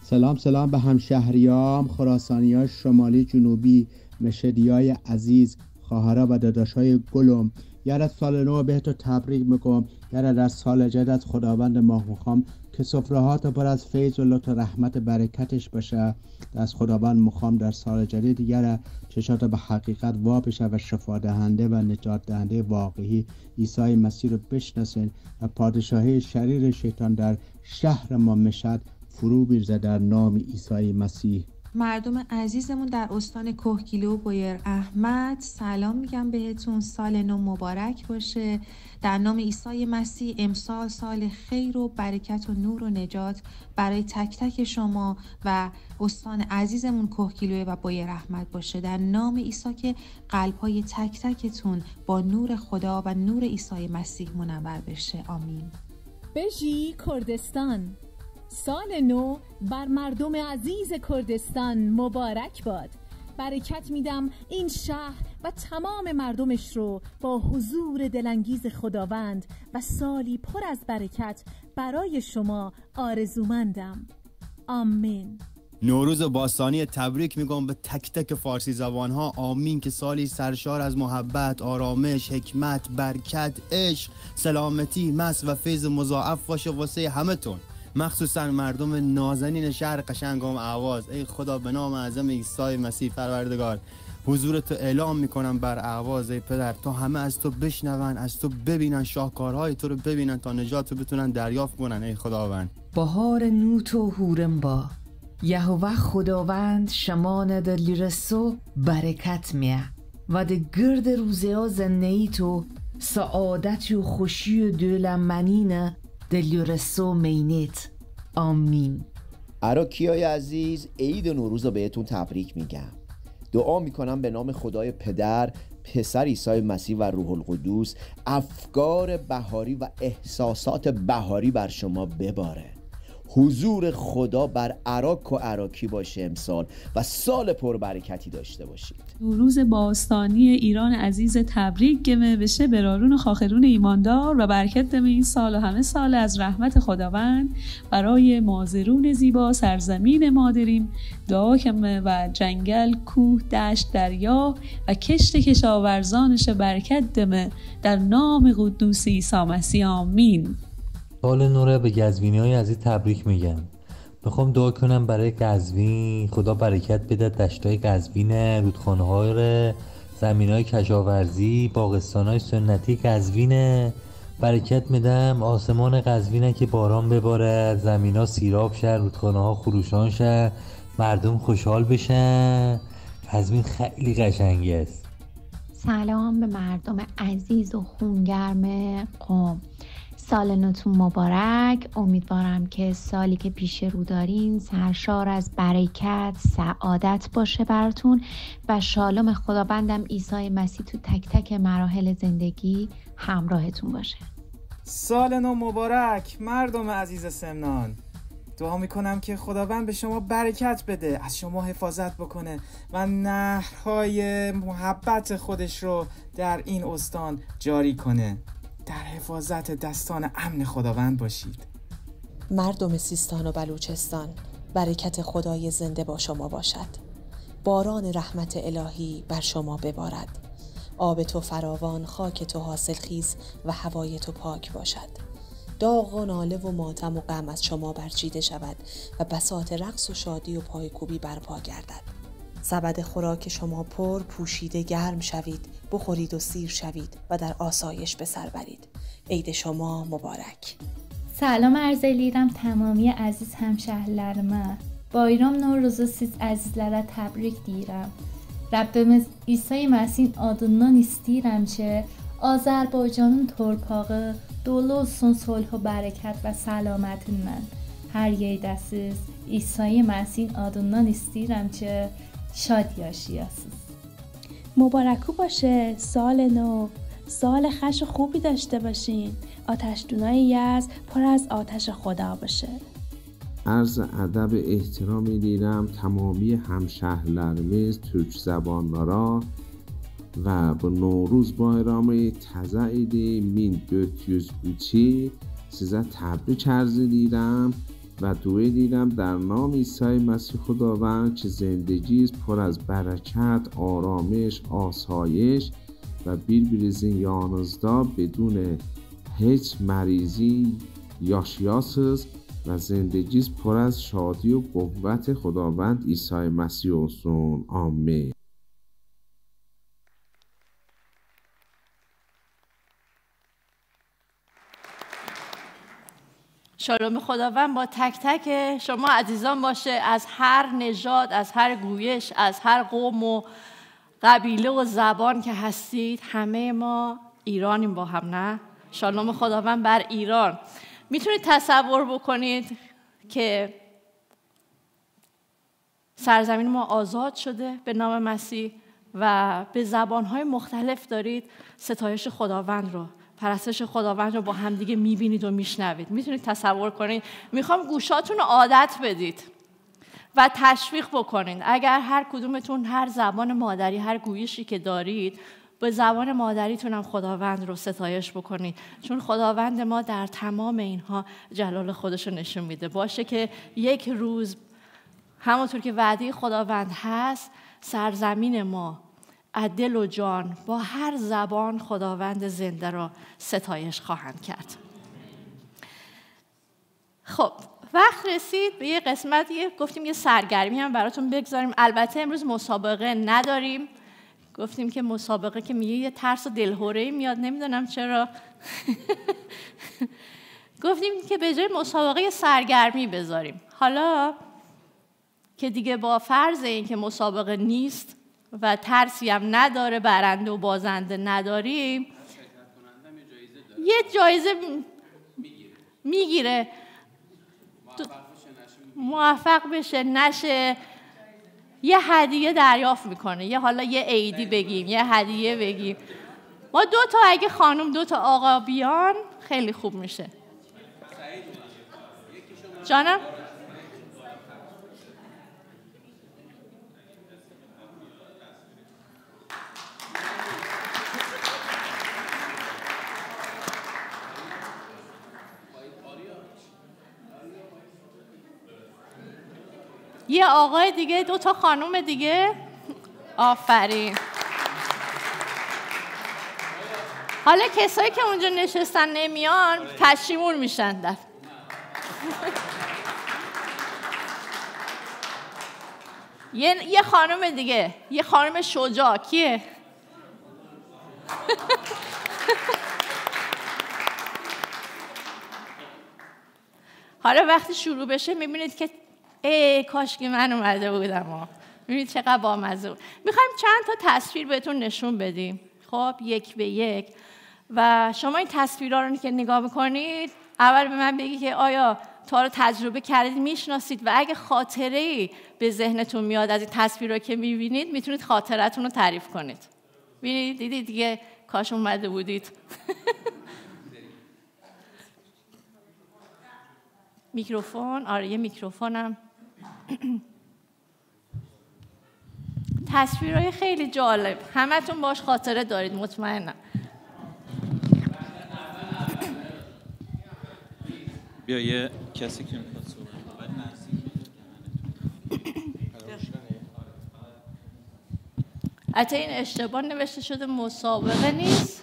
سلام سلام به همشهریام خراسانی شمالی جنوبی مشدیای عزیز خواهرها و داداشای گلم. یاد سال نو به تو تبریک می‌کنم یاد در سال جدید خداوند ما می‌خوام که سفرهات پر از فیض و لطف رحمت برکتش باشه. از خداوند می‌خوام در سال جدید دیگر چشات به حقیقت وا بشه و شفا دهنده و نجات دهنده واقعی عیسی مسیح رو بشناسین و پادشاهی شریر شیطان در شهر ما مشد فرو بیرزه در نام عیسی مسیح. مردم عزیزمون در استان کوهگیلو و بایر احمد سلام میگم بهتون. سال نو مبارک باشه. در نام عیسی مسیح امسال سال خیر و برکت و نور و نجات برای تک تک شما و استان عزیزمون کوهگیلو و بایر احمد باشه. در نام عیسی که قلب های تک تکتون با نور خدا و نور عیسی مسیح منور بشه. آمین. بژی کردستان. سال نو بر مردم عزیز کردستان مبارک باد. برکت میدم این شهر و تمام مردمش رو با حضور دلانگیز خداوند و سالی پر از برکت برای شما آرزومندم. آمین. نوروز باستانی تبریک میگم به تک تک فارسی زبان ها آمین که سالی سرشار از محبت آرامش حکمت برکت عشق سلامتی مس و فیض مضاعف باشه واسه همه تون مخصوصا مردم نازنین شهر قشنگام اعواز. ای خدا به نام اعظم عیسی مسیح پروردگار. حضور تو اعلام می‌کنم بر اعواز ای پدر. تا همه از تو بشنون از تو ببینن شاهکارهای تو رو ببینن تا نجات رو بتونن دریافت کنن ای خداوند. بهار نوت و هورم با. یهوه خداوند شمان در لیرسو برکت میه. و ده گرد روزه ها زنهی تو سعادت و خوشی و دولمنینه دلیورسو مینت. آمین. عراکیای عزیز عید نوروز رو بهتون تبریک میگم. دعا می‌کنم به نام خدای پدر پسر عیسی مسیح و روح القدوس افکار بهاری و احساسات بهاری بر شما بباره. حضور خدا بر عراق و عراکی باشه امسال و سال پربرکتی داشته باشید. نوروز باستانی ایران عزیز تبریک گمه بشه برارون و خاخرون ایماندار و برکت دمه این سال و همه سال از رحمت خداوند. برای مازرون زیبا سرزمین مادریم دعا کمه و جنگل کوه دشت دریا و کشت کشاورزانش برکت دمه. در نام قدوس عیسی مسیح آمین. سال نوره به گزوینی های عزیز تبریک میگم. می‌خوام دعا کنم برای قزوین خدا برکت بده دشتای قزوین رودخانه های زمین های کشاورزی باغستان های سنتی قزوینه برکت میدم آسمان قزوینه که باران بباره زمین ها سیراب شه رودخانه ها خروشان شه مردم خوشحال بشن. قزوین خیلی قشنگه است. سلام به مردم عزیز و خونگرم قوم. سال نوتون مبارک. امیدوارم که سالی که پیش رو دارین سرشار از برکت سعادت باشه براتون و شالوم خداوندم عیسی مسیح تو تک تک مراحل زندگی همراهتون باشه. سال نو مبارک مردم عزیز سمنان. دعا می‌کنم که خداوند به شما برکت بده از شما حفاظت بکنه و نهرهای محبت خودش رو در این استان جاری کنه. در حفاظت دستان امن خداوند باشید. مردم سیستان و بلوچستان برکت خدای زنده با شما باشد. باران رحمت الهی بر شما ببارد. آب تو فراوان خاک تو حاصل خیز و هوای تو پاک باشد. داغ و ناله و ماتم و غم از شما برچیده شود و بساط رقص و شادی و پایکوبی برپا گردد. سبد خوراک شما پر پوشیده گرم شوید بخورید و سیر شوید و در آسایش به سر برید. عید شما مبارک. سلام عرض لیرم تمامی عزیز همشهر لرمه. بایرام با نور روزو سیز عزیز تبریک دیرم. رب به ایسای مسیم آدنان نیستیرم چه آزر با جانون ترپاقه دولو سون سلح و برکت و سلامت من. هر یه دستیز ایسای مسیم آدنا نیستیرم چه. شاد yaşayasınız. مبارکو باشه سال نو. سال خش خوبی داشته باشین. آتش دونای یز پر از آتش خدا باشه. عرض ادب احترامی دیدم تمامی همشهرlarimiz Türk zabanlara və bu Novruz bayramı təzə idi 1403 sizə təbrik arz edirəm و دوی دیدم در نام عیسی مسیح خداوند که زندگی است پر از برکت آرامش آسایش و birinizin yanınızda بدون هیچ مریضی yaşayasınız و زندگیز پر از شادی و قوت خداوند عیسی مسیح olsun. آمین. شالوم خداوند با تک تک شما عزیزان باشه. از هر نژاد از هر گویش از هر قوم و قبیله و زبان که هستید همه ما ایرانیم با هم نه؟ شالوم خداوند بر ایران. می‌تونید تصور بکنید که سرزمین ما آزاد شده به نام مسیح و به زبانهای مختلف دارید ستایش خداوند رو. پرستش خداوند رو با همدیگه می‌بینید و میشنوید. می‌تونید تصور کنید. می‌خوام گوشاتون رو عادت بدید و تشویق بکنید. اگر هر کدومتون هر زبان مادری هر گویشی که دارید به زبان مادریتون هم خداوند رو ستایش بکنید. چون خداوند ما در تمام اینها جلال خودش رو نشون میده. باشه که یک روز همونطور که وعده خداوند هست سرزمین ما از و جان با هر زبان خداوند زنده را ستایش خواهند کرد. خب وقت رسید به یه قسمت یه گفتیم یه سرگرمی هم براتون بگذاریم. البته امروز مسابقه نداریم. گفتیم که مسابقه که میگه یه ترس و دلهوره میاد نمی‌دونم چرا. [laughs] گفتیم که به جای مسابقه سرگرمی بذاریم. حالا که دیگه با فرض این که مسابقه نیست و ترسی هم نداره برنده و بازنده نداریم یه جایزه می‌گیره. موفق بشه نشه. یه هدیه دریافت می‌کنه. یه حالا یه عیدی بگیم یه هدیه بگیم. ما دو تا اگه خانم دو تا آقا بیان خیلی خوب میشه. جانم؟ یه آقای دیگه دو تا خانم دیگه. آفرین. حالا کسایی که اونجا نشستن نمیان پشیمون میشن در. یه, یه خانم دیگه. یه خانم شجاع. کیه؟ [laughs] حالا وقتی شروع بشه می‌بینید که ای کاش که من اومده بودم می‌بینید چقدر بامزه بود. می‌خوایم چند تا تصویر بهتون نشون بدیم. خب یک به یک. و شما این تصویرها رو که نگاه می‌کنید اول به من بگی که آیا تا رو تجربه کردید می‌شناسید و اگه خاطره ای به ذهنتون میاد از این تصویر که می‌بینید می‌تونید خاطرتون رو تعریف کنید. ببینید دیدید دیگه کاش اومده بودید. [laughs] میکروفون؟ آره یه میکروفونم. [coughs] تصویرهای خیلی جالب. همتون باش خاطره دارید مطمئنم. [coughs] بیا یه کسی که می‌خواد حتی [coughs] این اشتباه نوشته شده مسابقه نیست.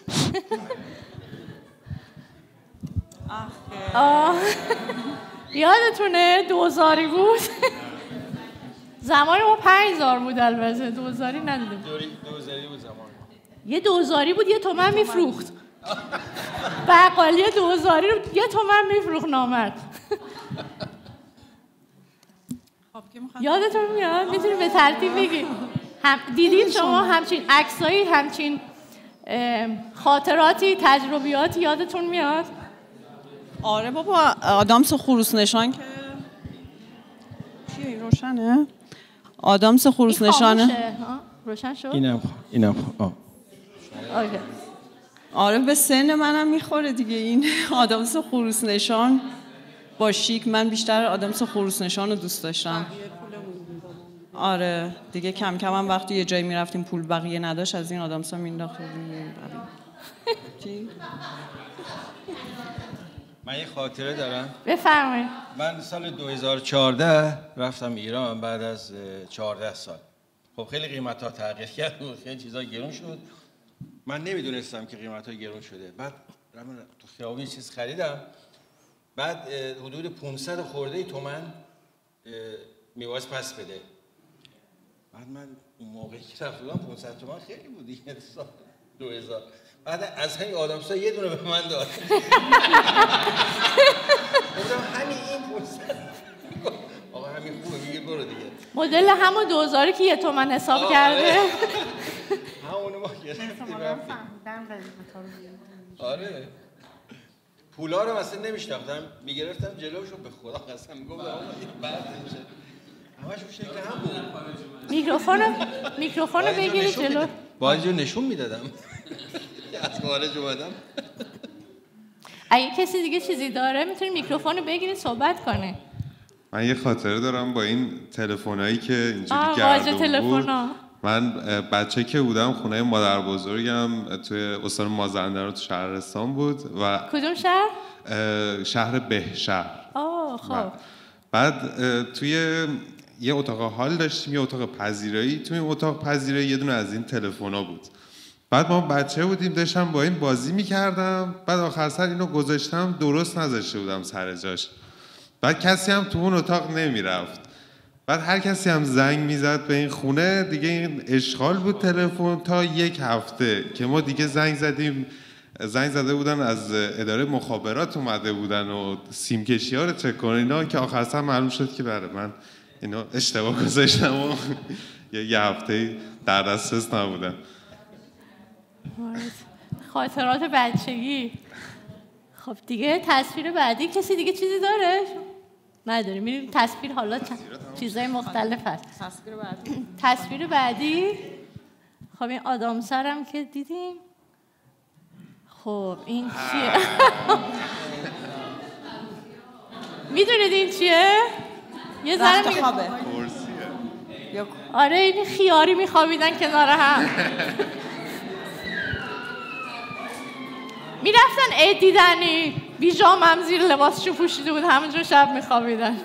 آه. یادتونه دوزاری بود؟ زمان ما پنج زار بود البته دوزاری ندیدیم دوزاری بود زمان. یه دوزاری بود یه تومن میفروخت. بقالی دوزاری رو یه تومن میفروخت نامرد. یادتون میاد؟ می‌تونیم به ترتیب بگیم. هم دیدید شما همچین عکسایی همچین خاطراتی تجربیاتی یادتون میاد؟ آره بابا آدامس خروس نشان که چیه؟ روشنه؟ آدامس خروس نشانه. روشن شد؟ اینم اینم آه. آره به سن منم می‌خوره دیگه این [laughs] آدامس خروس نشان. با شیک من بیشتر آدامس خروس نشان رو دوست داشتم. آره دیگه کم کم هم وقتی یه جایی می‌رفتیم پول بقیه نداشت از این آدامس ها مینداخت [laughs] من یه خاطره دارم. بفرمایید. من سال 2014 رفتم ایران بعد از 14 سال. خب خیلی قیمت ها تغییر کرد و خیلی چیزا گرون شد. من نمی‌دونستم که قیمت ها گرون شده. بعد تو خیابون چیز خریدم. بعد حدود 500 خورده تومن میواز پس بده. بعد من اون موقعی که رفت بودم 500 تومن خیلی بود دیگه. سال 2000 بعد از همین آدم یه دونه به من داد. [laughs] گفتم همین این 500 آقا همین خوبه میگه برو دیگه. مدل همون دوزاری که یه تومن حساب کرده. [laughs] همونو ما گرفتیم. آره. پولا رو مثلا نمیشناختم می‌گرفتم جلوشو به خدا قسم می‌گفتم آقا این بعد همش شکل هم بود. میکروفون میکروفون بگیرید جلو. باید نشون می‌دادم. از خارج اومدم. [laughs] اگه کسی دیگه چیزی داره می‌تونی میکروفون بگیرید صحبت کنه. من یه خاطره دارم با این تلفنایی که اینجوری گردون بود. من بچه که بودم خونه مادر بزرگم توی استان مازندران تو شهرستان بود و کدوم شهر؟ شهر بهشهر. آه خب. بعد توی یه اتاق حال داشتیم یه اتاق پذیرایی. توی این اتاق پذیرایی یه دونه از این تلفنا بود. بعد ما بچه بودیم داشتم با این بازی می‌کردم. بعد آخر سر اینو گذاشتم درست نذاشته بودم سر جاش. بعد کسی هم تو اون اتاق نمی‌رفت. بعد هر کسی هم زنگ می‌زد به این خونه دیگه این اشغال بود تلفن تا یک هفته که ما دیگه زنگ زدیم. زنگ زده بودن از اداره مخابرات اومده بودن و سیم کشی ها رو چک کنن. اینا که آخر سر معلوم شد که بره من اینا اشتباه گذاشتم و [laughs] یه هفته در دسترس نبودن خاطرات بچگی. خب دیگه تصویر بعدی کسی دیگه چیزی داره؟ نداری. میریم تصویر حالا چیزای مختلف هست. تصویر بعدی. تصویر بعدی؟ خب این آدم سرم که دیدیم. خب این چیه؟ [laughs] می‌دونید این چیه؟ یه ذره می... آره این خیاری میخوابیدن کنار هم. [laughs] می‌رفتن عید دیدنی بیجام هم زیر لباسشو پوشیده بود همونجور شب میخوابیدن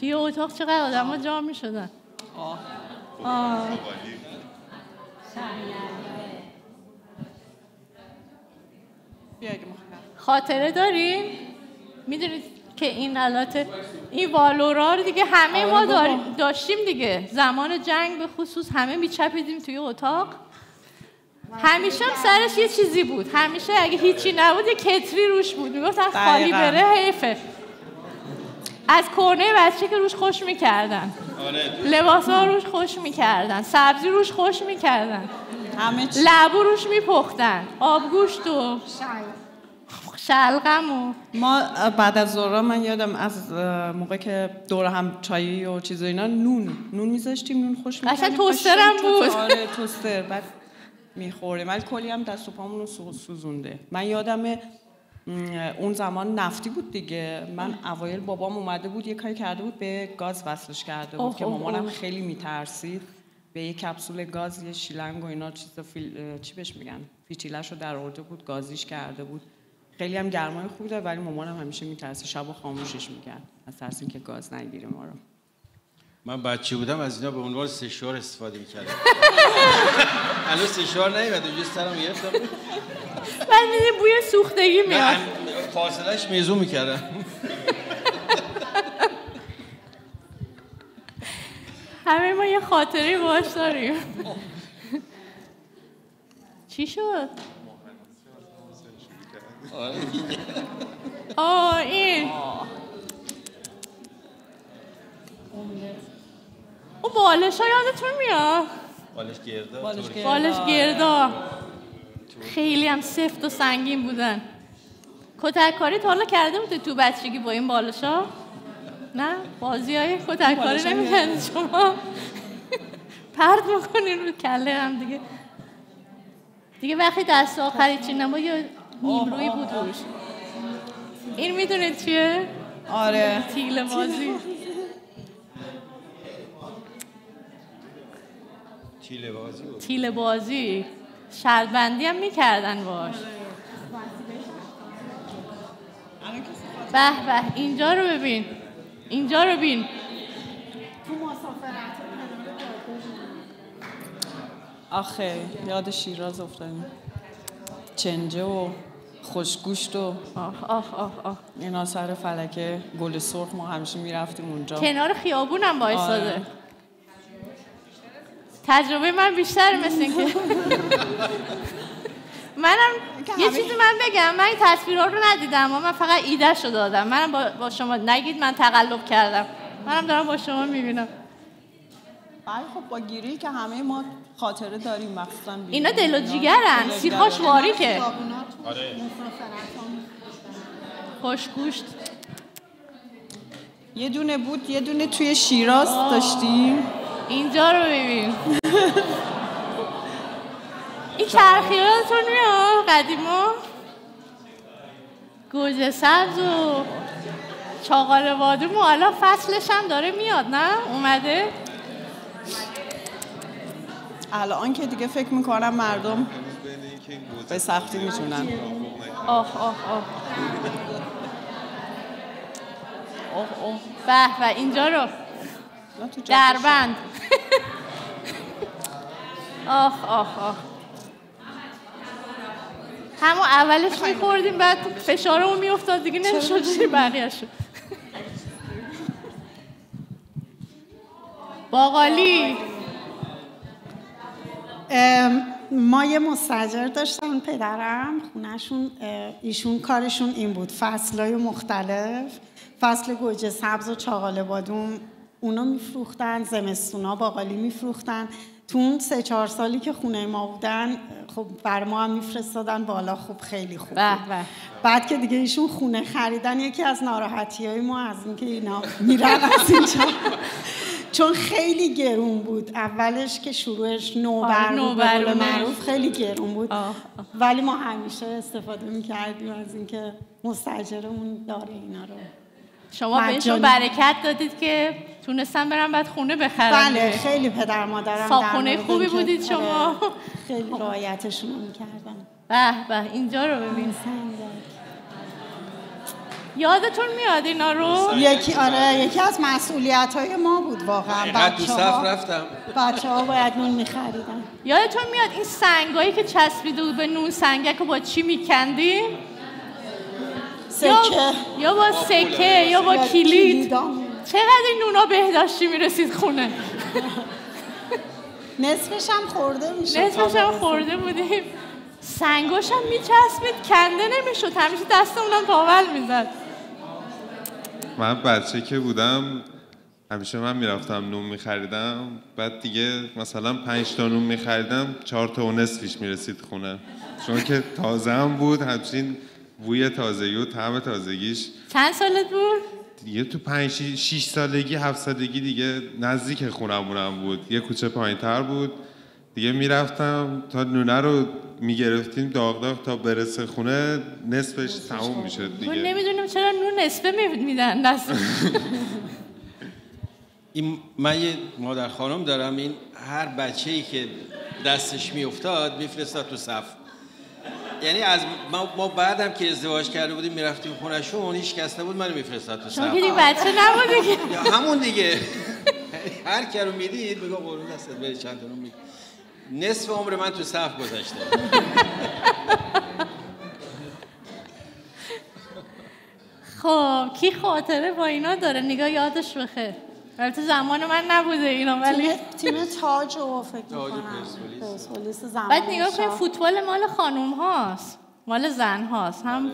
توی اتاق چقدر آدم ها جا می‌شدن. خاطره داریم؟ می‌دونید که این البته این والورا رو دیگه همه آره ما داشتیم دیگه. زمان جنگ به خصوص همه میچپیدیم توی اتاق. همیشه هم سرش یه چیزی بود. همیشه اگه هیچی نبود یه کتری روش بود. می‌گفتن خالی. بره حیفه. از کرنه بچه که روش خوش می‌کردن. آره. لباس ها روش خوش می‌کردن. سبزی روش خوش می‌کردن. لبو روش میپختن. آبگوشت و شلغم و ما بعد از ظهر من یادم از موقع که دور هم چایی و چیز و اینا نون نون میذاشتیم نون خوش قشنگ می‌کردیم. توستر هم قشنگ تو- بود. آره [laughs] توستر بعد می‌خوریم ولی کلی هم دست و پامون رو سوزونده. من یادم اون زمان نفتی بود دیگه. من اوایل بابام اومده بود یه کاری کرده بود به گاز وصلش کرده بود که مامانم. خیلی میترسید. به یه کپسول گاز یه شیلنگ و اینا چیز فیل... چی بهش میگن؟ فیتیلش رو در آورده بود گازیش کرده بود. خیلی هم گرمای خوبی داره ولی مامانم همیشه میترسه. شب و خاموشش می‌کرد. از ترس اینکه گاز نگیره ما رو. من بچه بودم از اینا به عنوان سشوار استفاده می‌کردم. الان سشوار نیومد اونجا سرم گرفتم. بعد میدیم بوی سوختگی میاد. فاصلش میزون می‌کردم. همه ما یه خاطری باش داریم. چی شد؟ آه این اون بالش ها یادتون میاد؟ بالش گردا بالش. بالش گردا خیلی هم سفت و سنگین بودن کتک کاری تا حالا کرده بودی تو بچگی با این بالش ها؟ نه بازی های کتک کاری بالش‌ها نمی شما پرد می‌کنین رو کله هم دیگه دیگه وقتی دست آخری چی نما یه نیمروی بود روش. این می‌دونید چیه؟ آره. تیل بازی. تیله بازی بود. تیل بازی. شرط بندی هم می‌کردن باش. به به اینجا رو ببین. اینجا رو ببین آخه یاد شیراز افتادیم. چنجه و خوشگوشت و آه آه آه آه. اینا سر فلکه گل سرخ ما همیشه می‌رفتیم اونجا. کنار خیابون هم وایساده آره. تجربه من بیشتر مثل اینکه. منم یه چیزی من بگم من این تصویرها رو ندیدم اما من فقط ایدهش رو دادم. منم با, با شما نگید من تقلب کردم. منم دارم با شما می‌بینم. بله خب با گیری که همه ما خاطره داریم مخصوصا. اینا دل و جیگرن و سیخاش. واریکه آره. خوشگوشت یه دونه بود یه دونه توی شیراز داشتیم. اینجا رو ببین این چرخی یادتون میاد قدیما. گوجه سبز و چاقال بادوم و حالا فصلش هم داره میاد نه؟ اومده؟ الان که دیگه فکر می‌کنم مردم به سختی می‌تونن. آه آه آه. اوه اوه. به به اینجا رو. دربند. آخ آخ آخ همون اولش میخوردیم بعد فشارمون میافتاد دیگه نمی‌شد چی بقیهشو باقالی. ام، ما یه مستجر داشتن پدرم خونهشون ایشون کارشون این بود فصلهای مختلف فصل گوجه سبز و چاقال بادوم اونا میفروختن زمستونا باقالی میفروختن. تو اون سه چهار سالی که خونه ما بودن خب بر ما هم میفرستادن بالا خب خیلی خوب بعد که دیگه ایشون خونه خریدن یکی از ناراحتی های ما از اینکه اینا میرن از اینجا. چون خیلی گرون بود اولش که شروعش نوبر آره، بود نوبر. معروف خیلی گرون بود ولی ما همیشه استفاده می‌کردیم از اینکه مستجرمون داره اینا رو شما بهشون مجانی. برکت دادید که تونستن برن بعد خونه بخرن بله. خیلی پدر مادرم مورد خوبی بودید شما. آره، خیلی رعایتشون رو می‌کردن به به اینجا رو ببین یادتون میاد اینا رو؟ یکی آره یکی از مسئولیت های ما بود واقعا. بچه ها رفتم. بچه ها باید نون میخریدن. یادتون میاد این سنگایی که چسبیده بود به نون سنگک رو با چی میکندیم سکه. یا با سکه یا با کلید. چقدر این نونا بهداشتی می‌رسید خونه؟ [laughs] نصفش هم خورده میشه نصفش هم خورده بودیم. سنگاش هم میچسبید کنده نمی‌شد. همیشه دستمونم پاول می‌زد. من بچه که بودم همیشه من می‌رفتم نون میخریدم. بعد دیگه مثلا پنج تا نون میخریدم چهار تا و نصفیش می‌رسید خونه. چون که تازه هم بود همچین بوی تازگی و طعم تازگیش. چند سالت بود؟ دیگه تو پنج شی- شیش سالگی هفت سالگی دیگه نزدیک خونمونم بود. یه کوچه پایین تر بود. دیگه می‌رفتم تا نونه رو می‌گرفتیم داغ داغ تا برسه خونه نصفش تموم می‌شد ما دیگه. نمی‌دونیم چرا نون نصفه می- میدن دست. [laughs] این من یه مادر خانم دارم این هر بچه ای که دستش میافتاد میفرستاد تو صف. یعنی از ما, ما بعدم که ازدواج کرده بودیم می‌رفتیم خونشون هیچ کس نبود منو میفرستاد تو صف. شما دیگه بچه نبودی که. [laughs] یا همون دیگه. [laughs] هر کی رو می‌دید میگه قربون دستت بری چند تا نصف عمر من تو صف گذشته خب کی خاطره با اینا داره؟ نگاه یادش بخیر. البته زمان من نبوده اینا ولی تیم, تیم تاج و فکر می‌کنم. بعد نگاه کنید شاه. فوتبال مال خانوم هاست مال زن هاست. هم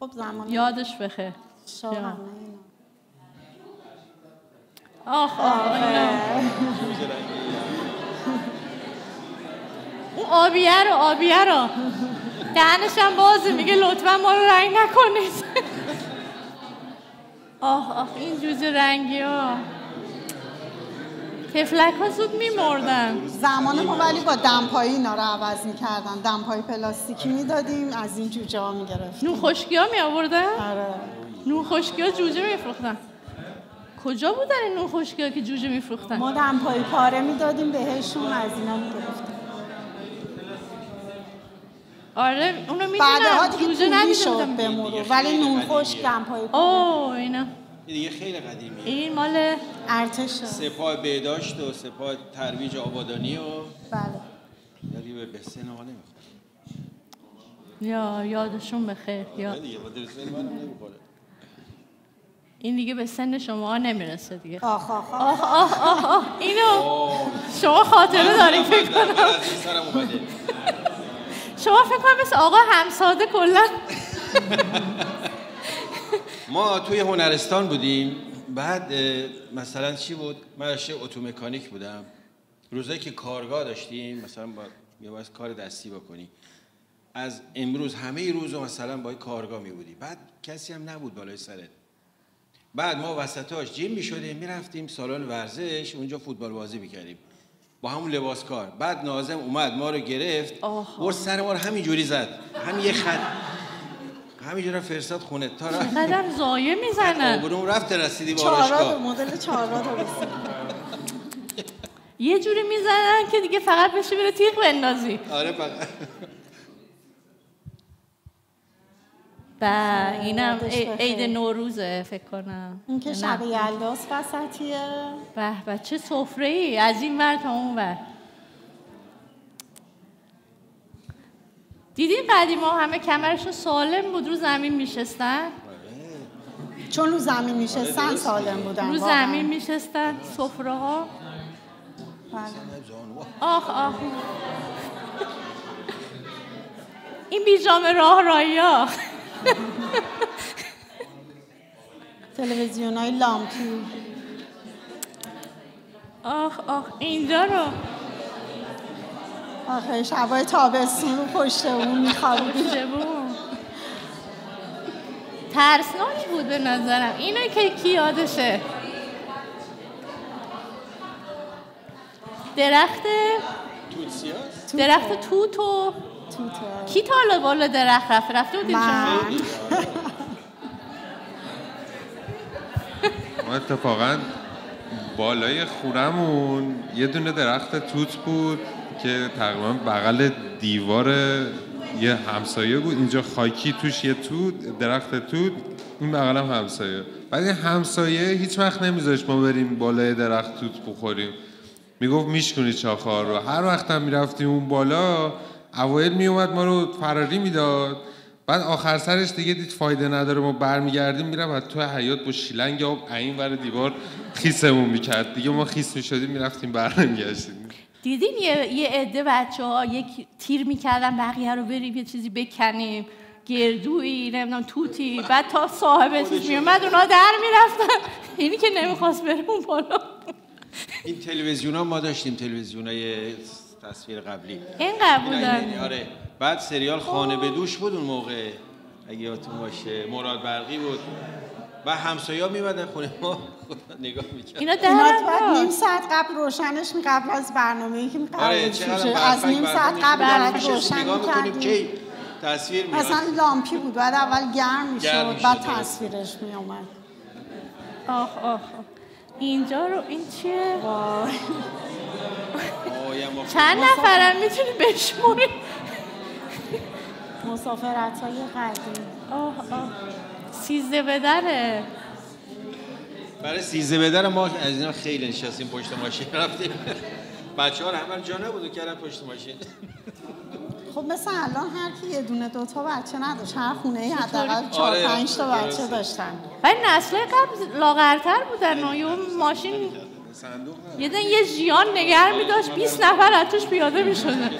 خب زمان یادش بخیر. اینا. آخ آخ. اون آبیه رو آبیه رو. دهنش هم بازه میگه لطفا ما رو رنگ نکنید. آه آه این جوجه رنگی ها تفلک ها زود میمردن. زمان ما ولی با دمپایی اینا رو عوض می‌کردن. دمپایی پلاستیکی می‌دادیم از این جوجه ها می‌گرفتیم. نون خشکی ها می آوردن؟ آره. نون خشکی ها جوجه میفروختن. کجا بودن این نون خشکی ها که جوجه میفروختن؟ ما دمپایی پاره می‌دادیم بهشون از اینا می‌گرفتیم. آره اونو بعدها می‌دونم دیگه جوجه ندیدم به مرور ولی نون خشک دمپایی اوه اینا. این دیگه خیلی قدیمیه. این مال ارتش سپاه بهداشت و سپاه ترویج آبادانی و بله. یعنی به بسن ما یا یادشون بخیر یا. نمی‌خوره. این دیگه به سن شما نمی‌رسه دیگه. آخ آخ آخ آه آه آه آه. اینو شما خاطره دارین فکر کنم از این سرم اومده شما فکر کنم مثل آقا همساده کلا. [laughs] ما توی هنرستان بودیم. بعد مثلا چی بود؟ من رشته اتومکانیک بودم. روزایی که کارگاه داشتیم مثلا با میباید کار دستی بکنی. از امروز همه روز رو مثلا با کارگاه می بودی. بعد کسی هم نبود بالای سرت. بعد ما وسطاش جیم می شدیم سالن ورزش اونجا فوتبال بازی می کردیم. با همون لباس کار. بعد نازم اومد ما رو گرفت. برد سر ما رو همینجوری زد. همین یه خط. همینجوری فرستاد خونه. تا رفت. قدم زایه می‌زنن آبروم رفت رسیدی چهارا بارشگاه مدل چهارا درست یه جوری می‌زنن که دیگه فقط بشه بره تیغ بندازی. آره فقط. و اینم. عید نوروزه فکر کنم. این که. شب یلداست وسطیه. به به چه سفره ای از این ور تا اون ور. دیدین قدیما همه کمرشون سالم بود رو زمین میشستن؟ چون رو زمین میشستن سالم بودن رو. زمین میشستن سفره ها بله. آخ آخ. این بیجامه راه رایی ها تلویزیون های لامپی آخ آخ اینجا رو. آخه شبای تابستون رو پشت اون بوم. ترسناک بود به نظرم. اینو که کی یادشه؟ درخت درخت توت و کی تا حالا بالا درخت رفته رفته بودین شما؟ من [laughs] ما اتفاقا بالای خونمون یه دونه درخت توت بود که تقریبا بغل دیوار یه همسایه بود. اینجا خاکی توش یه توت درخت توت این بغل هم همسایه. بعد این همسایه هیچ وقت نمیذاشت ما بریم بالای درخت توت بخوریم. می‌گفت میشکنی چاخار رو. هر وقت هم می‌رفتیم اون بالا اوایل میومد ما رو فراری می‌داد. بعد آخر سرش دیگه دید فایده نداره ما برمیگردیم میرم از تو حیات با شیلنگ آب این ور دیوار خیسمون می‌کرد. دیگه ما خیس می‌شدیم می‌رفتیم برنمیگشتیم دیدین یه یه عده بچه ها یک تیر می‌کردن بقیه رو بریم یه چیزی بکنیم. گردویی نمی‌دونم توتی. بعد تا صاحب چیز میومد اونا در می‌رفتن. اینی که نمی‌خواست بره اون بالا. این تلویزیون ها ما داشتیم تلویزیون های تصویر قبلی. این قبول دارم. آره. بعد سریال خانه به دوش بود اون موقع اگه یادتون باشه. مراد برقی بود. و همسایه ها میمدن خونه ما. خدا نگاه می‌کرد. اینا اینا بعد نیم ساعت قبل روشنش می قبل از برنامه ای که می قبل آره از نیم ساعت قبل. بعد روشن نگاه می‌کنیم می‌کردیم. کی تصویر میاد اصلا لامپی بود. بعد اول گرم می‌شد بعد. تصویرش می اومد آخ آخ آخ. اینجا رو این چیه؟ [laughs] چند نفرم می‌تونی بشموری؟ مسافرت های قدیم. آه آه. سیزده بدره برای سیزده بدر ما از اینا خیلی نشستیم پشت ماشین رفتیم. بچه ها همه جا نبود و کردن پشت ماشین. خب مثل الان هر کی یه دونه دوتا بچه نداشت. هر خونه ای حداقل چهار آره، پنج تا بچه. داشتن. ولی نسل قبل لاغرتر بودن و یه ماشین یه دن یه جیان نگر میداشت 20 نفر از توش پیاده می‌شده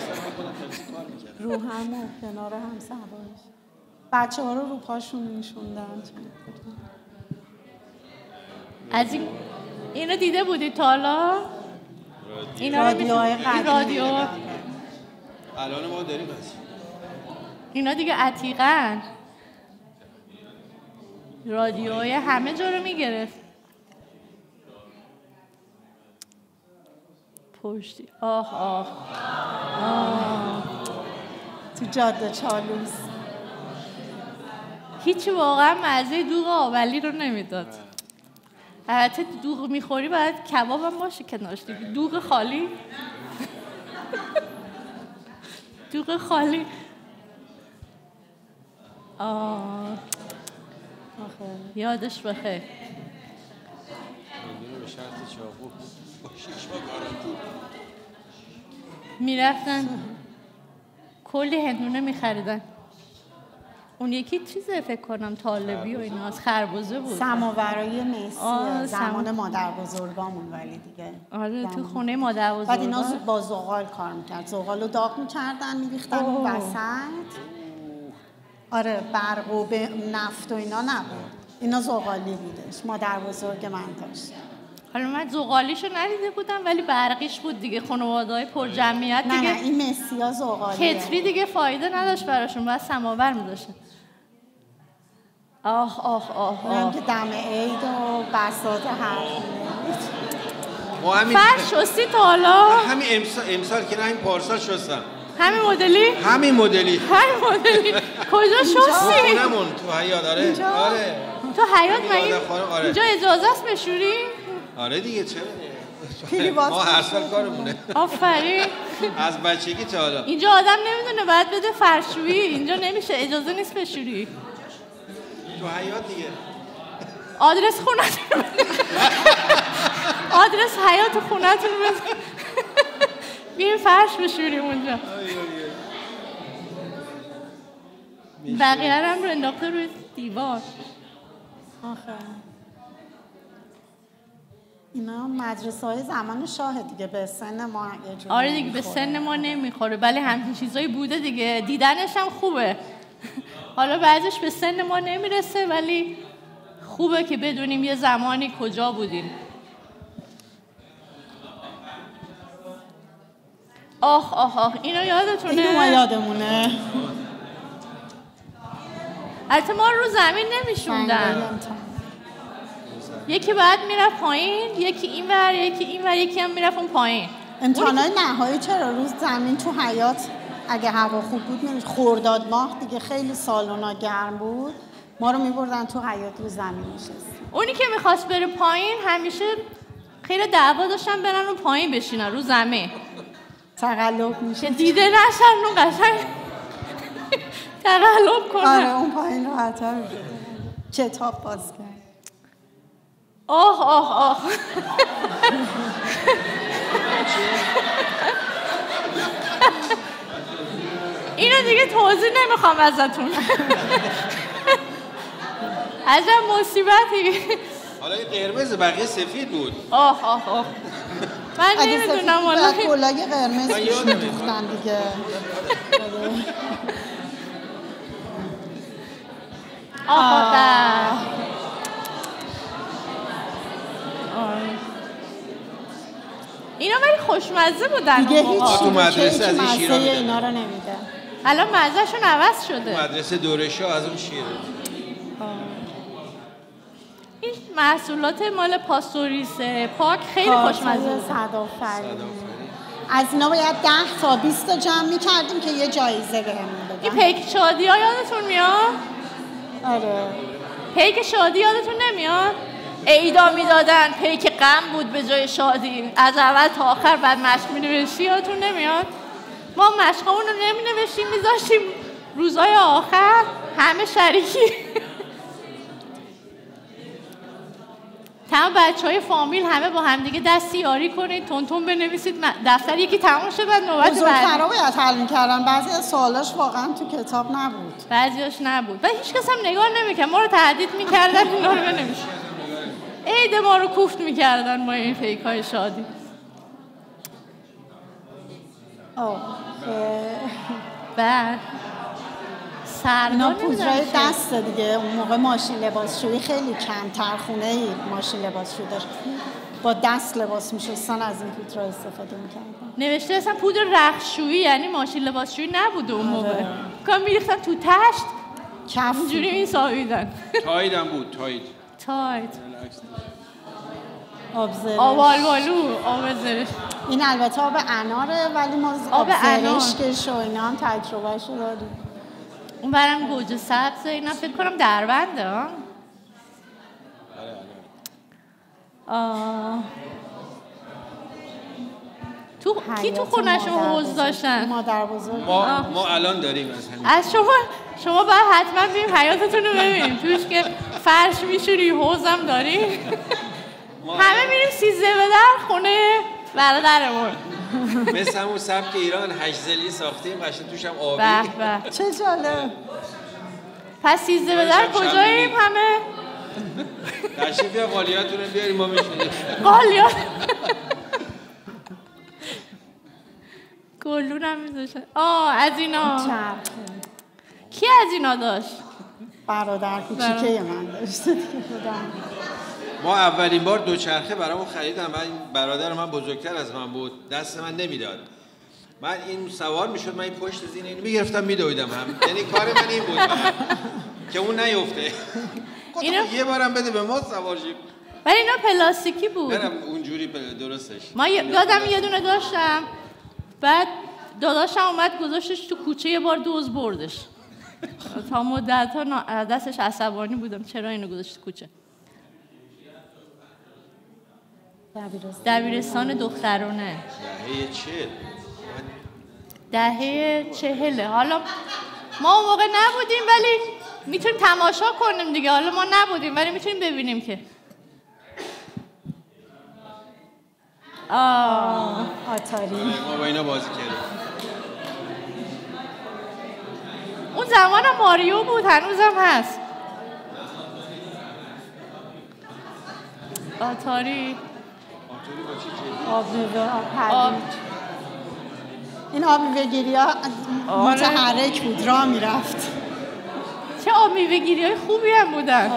رو هم و کنار هم سوارش. بچه ها رو رو پاشون میشوندن از این اینو دیده بودی تا حالا؟ اینا رو رادیو. الان ما داریم از اینا دیگه عتیقن. رادیوهای همه جا رو می‌گرفت. پشتی آه آه. آه. تو جاده چالوس. هیچی واقعا مزه دوغ آولی رو نمی‌داد. البته دوغ می‌خوری باید کباب هم باشه کنارش دیگه دوغ خالی. دوغ خالی. آه. یادش بخیر می‌رفتن. کلی هندونه میخریدن. اون یکی چیزه فکر کنم طالبی و اینا از خربوزه بود. سماورای مسی زمان سم- مادر بزرگامون ولی دیگه. آره تو. خونه مادر بعد اینا بزرگا با زغال کار می‌کرد. زغال رو داغ می‌کردن میریختن اون. وسط. آره برق و به نفت و اینا نبود. اینا زغالی بودش. مادر بزرگ من داشت. حالا من زغالیشو ندیده بودم ولی برقیش بود دیگه خانواده های پر جمعیت نه دیگه. نه این مسی ها زغالیه کتری دیگه فایده نداشت براشون باید سماور میداشتن آه آه آه آه. که دم عید و بساط هر همین فرش شستی تا حالا. همین امسال, امسال که نه این پارسال شستم. همین مدلی؟ همین مدلی. همین مدلی. کجا شستی؟ خونمون تو حیات آره. اینجا؟ آره. تو حیات همین مگه؟ آره. اینجا اجازه است بشوری؟ آره دیگه چرا؟ ما هر سال کارمونه. آفرین. از بچگی تا حالا. اینجا آدم نمی‌دونه باید بده فرشویی. اینجا نمیشه اجازه نیست بشوری تو حیات دیگه. آدرس خونتون آدرس حیات خونتون بده. بیاین فرش بشوریم اونجا. بقیه هم رو انداخته روی دیوار. آخه. اینا مدرسه های زمان شاه دیگه به سن ما یه آره دیگه به. سن ما نمی‌خوره ولی همچین چیزایی بوده دیگه. دیدنش هم خوبه. حالا بعضش به سن ما نمی‌رسه ولی خوبه که بدونیم یه زمانی کجا بودیم. آخ آخ آخ اینو یادتونه؟ اینو ما یادمونه. البته ما رو زمین نمیشوندن. یکی بعد می‌رفت پایین یکی این ور یکی این ور یکی هم می‌رفت اون پایین. امتحانای نهایی چرا؟ روز زمین تو حیات اگه هوا خوب بود نمیشه خورداد ماه دیگه خیلی سالونا گرم بود. ما رو میبردن تو حیات رو زمین میشستیم اونی که می‌خواست بره پایین همیشه خیلی دعوا داشتن برن رو پایین بشینن رو زمین. تقلب میشه دیده نشن اون قشنگ تقلب کنن آره اون پایین راحت‌تر کتاب باز کرد. آه آه آه اینو دیگه توضیح نمی‌خوام ازتون. عجب مصیبتی. حالا این قرمز بقیه سفید بود. آه آه آه من نمی‌دونم والا کلاه قرمز می‌دوختن دیگه. آه آه. اینا ولی خوشمزه بودن دیگه. هیچ تو مدرسه از این شیرا. اینا رو نمیده الان مزهشون عوض شده مدرسه دورشا از اون شیره این محصولات مال پاستوریس پاک خیلی خوشمزه بود. صدآفرین. از اینا باید 10 تا 20 تا جمع می‌کردیم که یه جایزه بهمون این بدن پیک شادی ها یادتون میاد؟ آره پیک شادی یادتون نمیاد؟ عیدا می‌دادن. پیک غم بود به جای شادی. از اول تا آخر بعد مشق می نوشتی یادتون نمیاد؟ ما مشقمون رو نمی نوشتیم میذاشتیم روزای آخر. همه شریکی. تمام بچه های فامیل همه با همدیگه دستی یاری کنید. تون تون بنویسید دفتر یکی تمام شد بعد نوبت بعد حل می‌کردن. بعضی از سوالاش واقعا تو کتاب نبود. بعضیاش نبود. و هیچ کس هم نگاه نمی‌کرد. ما رو تهدید می‌کردن اینا رو بنویش عید ما رو کوفت می‌کردن با این فیک های شادی. آه. بعد سردا اینا پودرای. دست دیگه. اون موقع ماشین لباسشویی خیلی کمتر خونه ای ماشین لباسشویی داشت. با دست لباس میشستن از این پودرا استفاده می‌کردن. نوشته اصلا پودر رخشویی یعنی ماشین لباسشویی نبود اون موقع. آره. کام میریختن تو تشت کف. اینجوری میساییدن تاید هم بود تاید تاید آب زرشک. آوال بالو آب زرش این البته آب اناره ولی ما آب آب. زرشکش و اینا هم تجربهش رو داریم اون برم گوجه سبز اینا فکر کنم دربنده ها آه. تو کی تو حوض بزرگ. داشتن مادر بزرگ ما آه. ما الان داریم از همین از شما شما باید حتما بریم حیاتتون رو ببینیم توش که فرش میشوری حوزم داری [laughs] همه میریم سیزده به در خونه برادرمون. مثل همون سبک ایران هشت زلی ساختیم قشنگ توش هم آبی. به به. چه جالب. پس سیزده به در کجاییم. همه؟ تشریف بیا قالیاتون رو بیاریم ما میشونیم قالیا گلون هم میذاشتن آه از اینا. کی از اینا داشت؟ برادر کوچیکه من. داشت. ما اولین بار دوچرخه برامون خریدم من برادر من بزرگتر از من بود. دست من نمی‌داد. من این سوار می‌شد من این پشت زین اینو می‌گرفتم میدویدم هم. یعنی کار من این بود. که اون نیفته. اینو- یه بارم بده به ما سوار شیم. ولی اینا پلاستیکی بود. برم اونجوری درستش. ما یادم یه دونه داشتم. بعد داداشم اومد گذاشتش تو کوچه یه بار دوز بردش. تا مدت ها دستش عصبانی بودم چرا اینو گذاشت کوچه؟ دبیرستان. دخترانه دهه چه دهه چهله. حالا ما اون موقع نبودیم ولی می‌تونیم تماشا کنیم دیگه. حالا ما نبودیم ولی می‌تونیم ببینیم که. آه. آتاری. ما با اینا بازی کردیم. اون زمان ماریو بود هنوزم هست. آتاری. آب آب این آب. میوه گیری ها آره. متحرک بود راه می‌رفت. چه آب میوه‌گیری های خوبی هم بودن.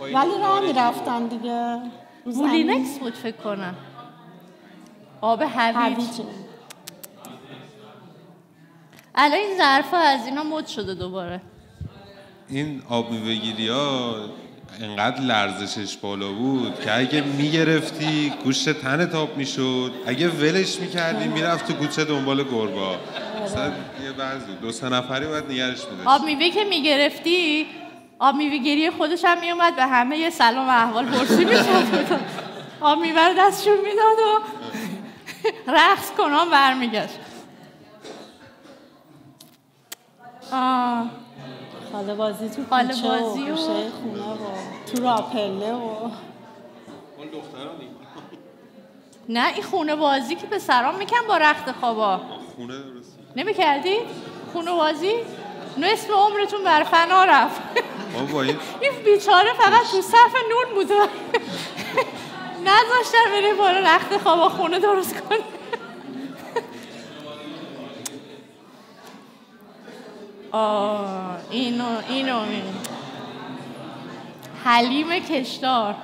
ولی راه می‌رفتن دیگه. مولینکس بود فکر کنم. آب هویج. الان این ظرفا از اینا مد شده دوباره. این آب میوه‌گیری ها انقدر لرزشش بالا بود که اگه می‌گرفتی گوشت تنت آب می‌شد. اگه ولش می‌کردی می‌رفت تو کوچه دنبال گربا مثلا یه بعضی دو سه نفری باید نگرش میداشت. آب میوه که می‌گرفتی آب میوه گیری خودش هم میومد به همه یه سلام و احوال پرسی می‌شد. آب میوه رو دستشون می‌داد و رقص کنان برمیگشت. آه. خاله بازی تو بازی و خونه و تو راپله و اون دختران. نه این خونه بازی که به سرام میکن با رخت خوابا. خونه درست نمی‌کردی؟ خونه بازی؟ نصف عمرتون بر فنا رفت. بابا این بیچاره فقط تو صف نون بوده. نذاشتن بره بالا رخت خواب خونه درست کنه. اینو اینو این حلیم کشدار.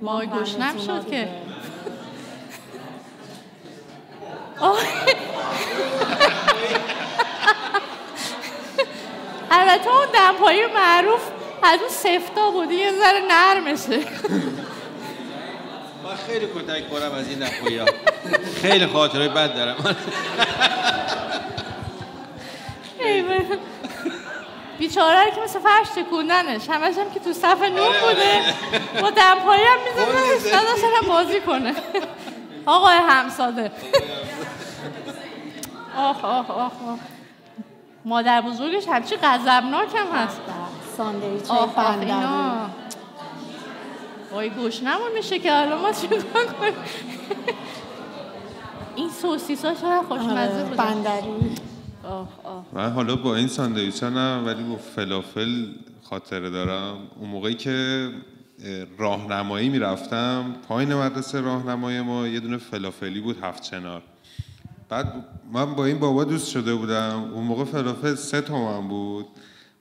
ما گشنم شد که. آه. البته اون دمپایی معروف از اون سفتا بودی یه ذره نرمشه. من خیلی کتک خورم از این نخویا خیلی خاطره بد دارم. بیچاره که مثل فرش تکوندنش. همش هم که تو صف نون بوده. با دمپایی هم میزدنش نداشتن هم بازی کنه. آقای همساده. آخ آخ آخ آخ. مادر بزرگش همچی غضبناک هم هست. ساندویچ آخ آخ اینا. وای گوشنمون میشه که حالا ما چیکار کنیم؟ این سوسیس ها چقدر خوشمزه بود بندری. آه آه. من حالا با این ساندویچ نه ولی با فلافل خاطره دارم. اون موقعی که اه، راهنمایی می‌رفتم پایین مدرسه راهنمایی ما یه دونه فلافلی بود هفت چنار. بعد من با این بابا دوست شده بودم. اون موقع فلافل سه تومن بود.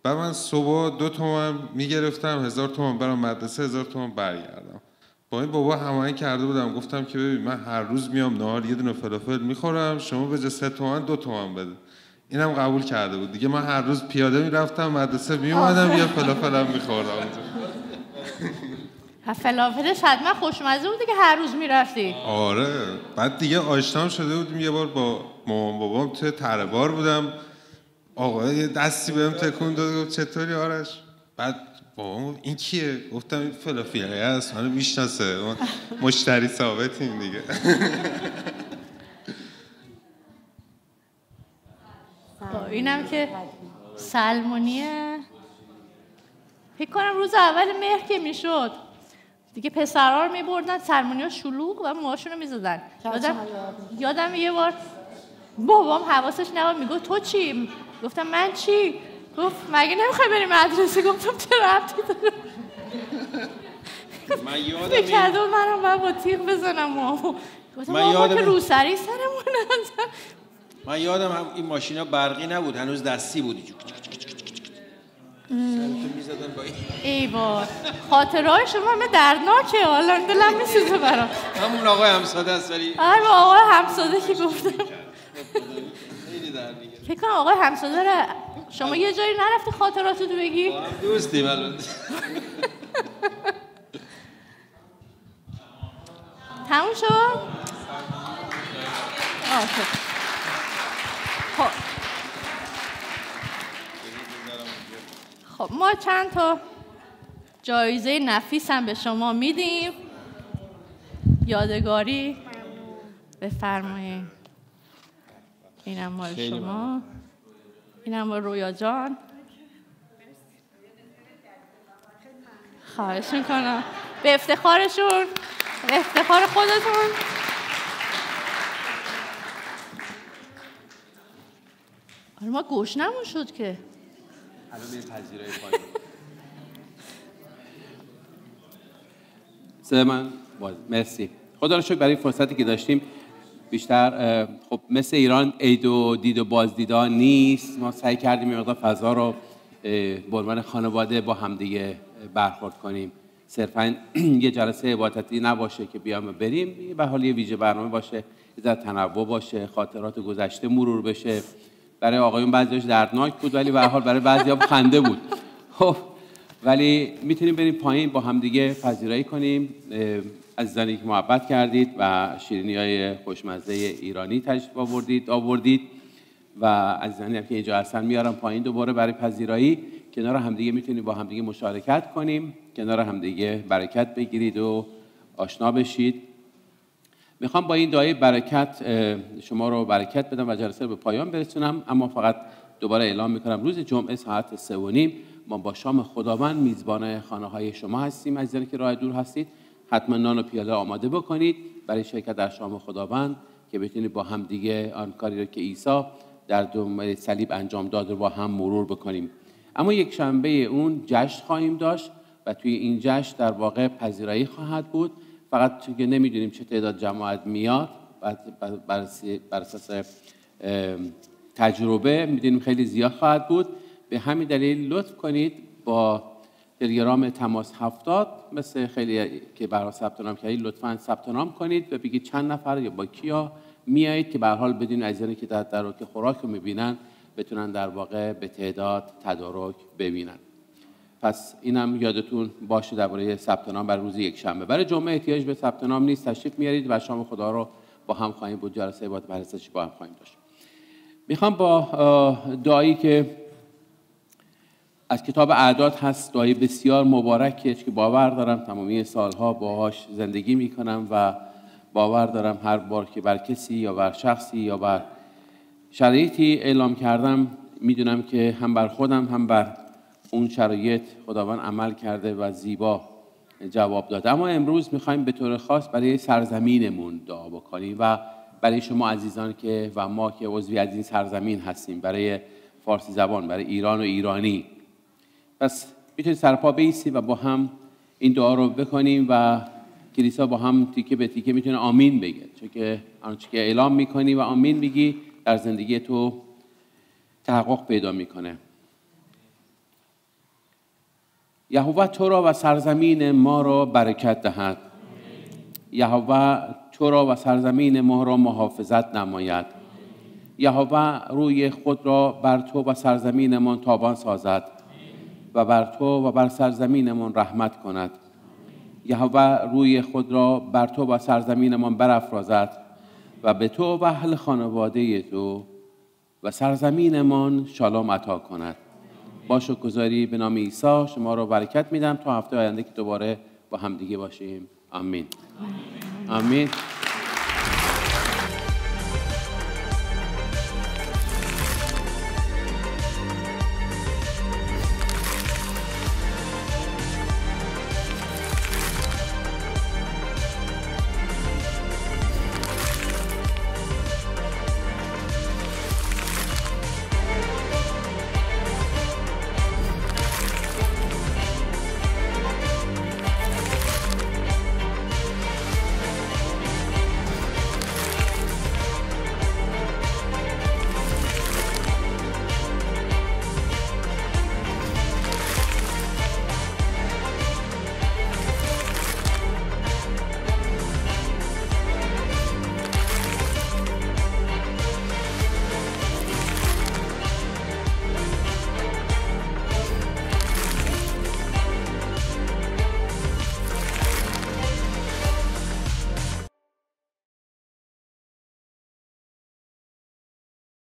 بعد من صبح دو تومن می‌گرفتم هزار تومن برام مدرسه هزار تومن برگردم. با این بابا هماهنگ کرده بودم. گفتم که ببین من هر روز میام نهار یه دونه فلافل می‌خورم شما به جای سه تومن دو تومن بده. اینم قبول کرده بود. دیگه من هر روز پیاده می‌رفتم مدرسه میومدم یه فلافلم میخوردم [laughs] فلافلش حتما خوشمزه بوده که هر روز می‌رفتی آره. بعد دیگه آشنام شده بودیم. یه بار با مامان بابام توی تره بار بودم. آقا یه دستی بهم تکون داد. گفت چطوری آرش؟ بعد بابام این کیه؟ گفتم این فلافلی هست. منو می‌شناسه. مشتری ثابتیم دیگه [laughs] با اینم که سلمونیه. فکر کنم روز اول مهر که می‌شد. دیگه پسرها رو میبردن سلمونی ها شلوغ و موهاشون رو می‌زدن یادم, یادم یه بار بابام حواسش نبود. می‌گفت تو چی؟ گفتم من چی؟ گفت مگه نمی‌خوای بری مدرسه؟ گفتم چه ربطی داره؟ من یادم فکر کرده منم با تیغ بزنم مامو گفتم من یادم که روسری سرمون نزن. من یادم هم این ماشینا برقی نبود هنوز دستی بود ای وای خاطرهای شما همه دردناکه حالا دلم میسوزه برام همون آقای همساده است ولی آره آقای همساده که گفتم فکر کنم آقای همساده رو شما یه جایی نرفتی خاطراتو تو بگی دوستیم البته تموم شد. خب. خب ما چند تا جایزه نفیس هم به شما میدیم. یادگاری؟ بفرمایید اینم مال شما. اینم مال رویا جان. خواهش می‌کنم. به افتخارشون به افتخار خودتون. آره ما گشنمون شد که. الان میریم پذیرای پایین. [laughs] صدای من باز. مرسی. خدا رو شکر برای این فرصتی که داشتیم. بیشتر خب مثل ایران عید و دید و بازدیدان نیست. ما سعی کردیم یه مقدار فضا رو به عنوان خانواده با همدیگه برخورد کنیم. صرفا [clears throat] یه جلسه عبادتی نباشه که بیام و بریم. به حال یه ویژه برنامه باشه. یه تنوع باشه. خاطرات گذشته مرور بشه. برای آقایون بعضیش دردناک بود ولی به حال برای بعضی خنده بود. خب ولی می‌تونیم بریم پایین با همدیگه پذیرایی کنیم. اه، عزیزانی که محبت کردید و شیرینی های خوشمزه ایرانی تشریف آوردید آوردید و عزیزانی هم که اینجا هستن میارم پایین دوباره برای پذیرایی. کنار همدیگه می‌تونیم با همدیگه مشارکت کنیم. کنار همدیگه برکت بگیرید و آشنا بشید. می‌خوام با این دعای برکت شما رو برکت بدم و جلسه رو به پایان برسونم. اما فقط دوباره اعلام می‌کنم روز جمعه ساعت سه و نیم ما با شام خداوند میزبان خانه های شما هستیم. عزیزانی که راه دور هستید حتما نان و پیاله آماده بکنید. برای شرکت در شام خداوند که بتونید با هم دیگه آن کاری رو که عیسی در دو صلیب انجام داد رو با هم مرور بکنیم. اما یک شنبه اون جشن خواهیم داشت و توی این جشن در واقع پذیرایی خواهد بود. فقط که نمی‌دونیم چه تعداد جماعت میاد بر اساس تجربه می‌دونیم خیلی زیاد خواهد بود. به همین دلیل لطف کنید با تلگرام تماس هفتاد مثل خیلی که برای ثبت نام کردید لطفا ثبت نام کنید و بگید چند نفر یا با کیا میایید که به حال بدین عزیزانی که در که خوراک رو می‌بینن بتونن در واقع به تعداد تدارک ببینن. پس اینم یادتون باشه درباره ثبت نام برای روز یک شنبه برای جمعه احتیاج به ثبت نام نیست تشریف میارید و شام خدا رو با هم خواهیم بود. جلسه عبادت پرستشی با هم خواهیم داشت. می‌خوام با دعایی که از کتاب اعداد هست دعای بسیار مبارکیه که باور دارم تمامی سالها باهاش زندگی می‌کنم و باور دارم هر بار که بر کسی یا بر شخصی یا بر شرایطی اعلام کردم می‌دونم که هم بر خودم هم بر اون شرایط خداوند عمل کرده و زیبا جواب داده اما امروز می‌خوایم به طور خاص برای سرزمینمون دعا بکنیم و برای شما عزیزان که و ما که عضوی از این سرزمین هستیم برای فارسی زبان برای ایران و ایرانی. پس می‌تونید سرپا بیستی و با هم این دعا رو بکنیم و کلیسا با هم تیکه به تیکه می‌تونه آمین بگه. چون که آنچه که اعلام می‌کنی و آمین میگی در زندگی تو تحقق پیدا می‌کنه. یهوه تو را و سرزمین ما را برکت دهد. یهوه تو را و سرزمین ما را محافظت نماید. یهوه روی خود را بر تو و سرزمینمان تابان سازد و بر تو و بر سرزمینمان رحمت کند. یهوه روی خود را بر تو و سرزمینمان برافرازد و به تو و اهل خانواده تو و سرزمینمان شالام عطا کند. با گذاری به نام عیسی. شما رو برکت میدم. تا هفته آینده که دوباره با همدیگه باشیم. آمین. آمین.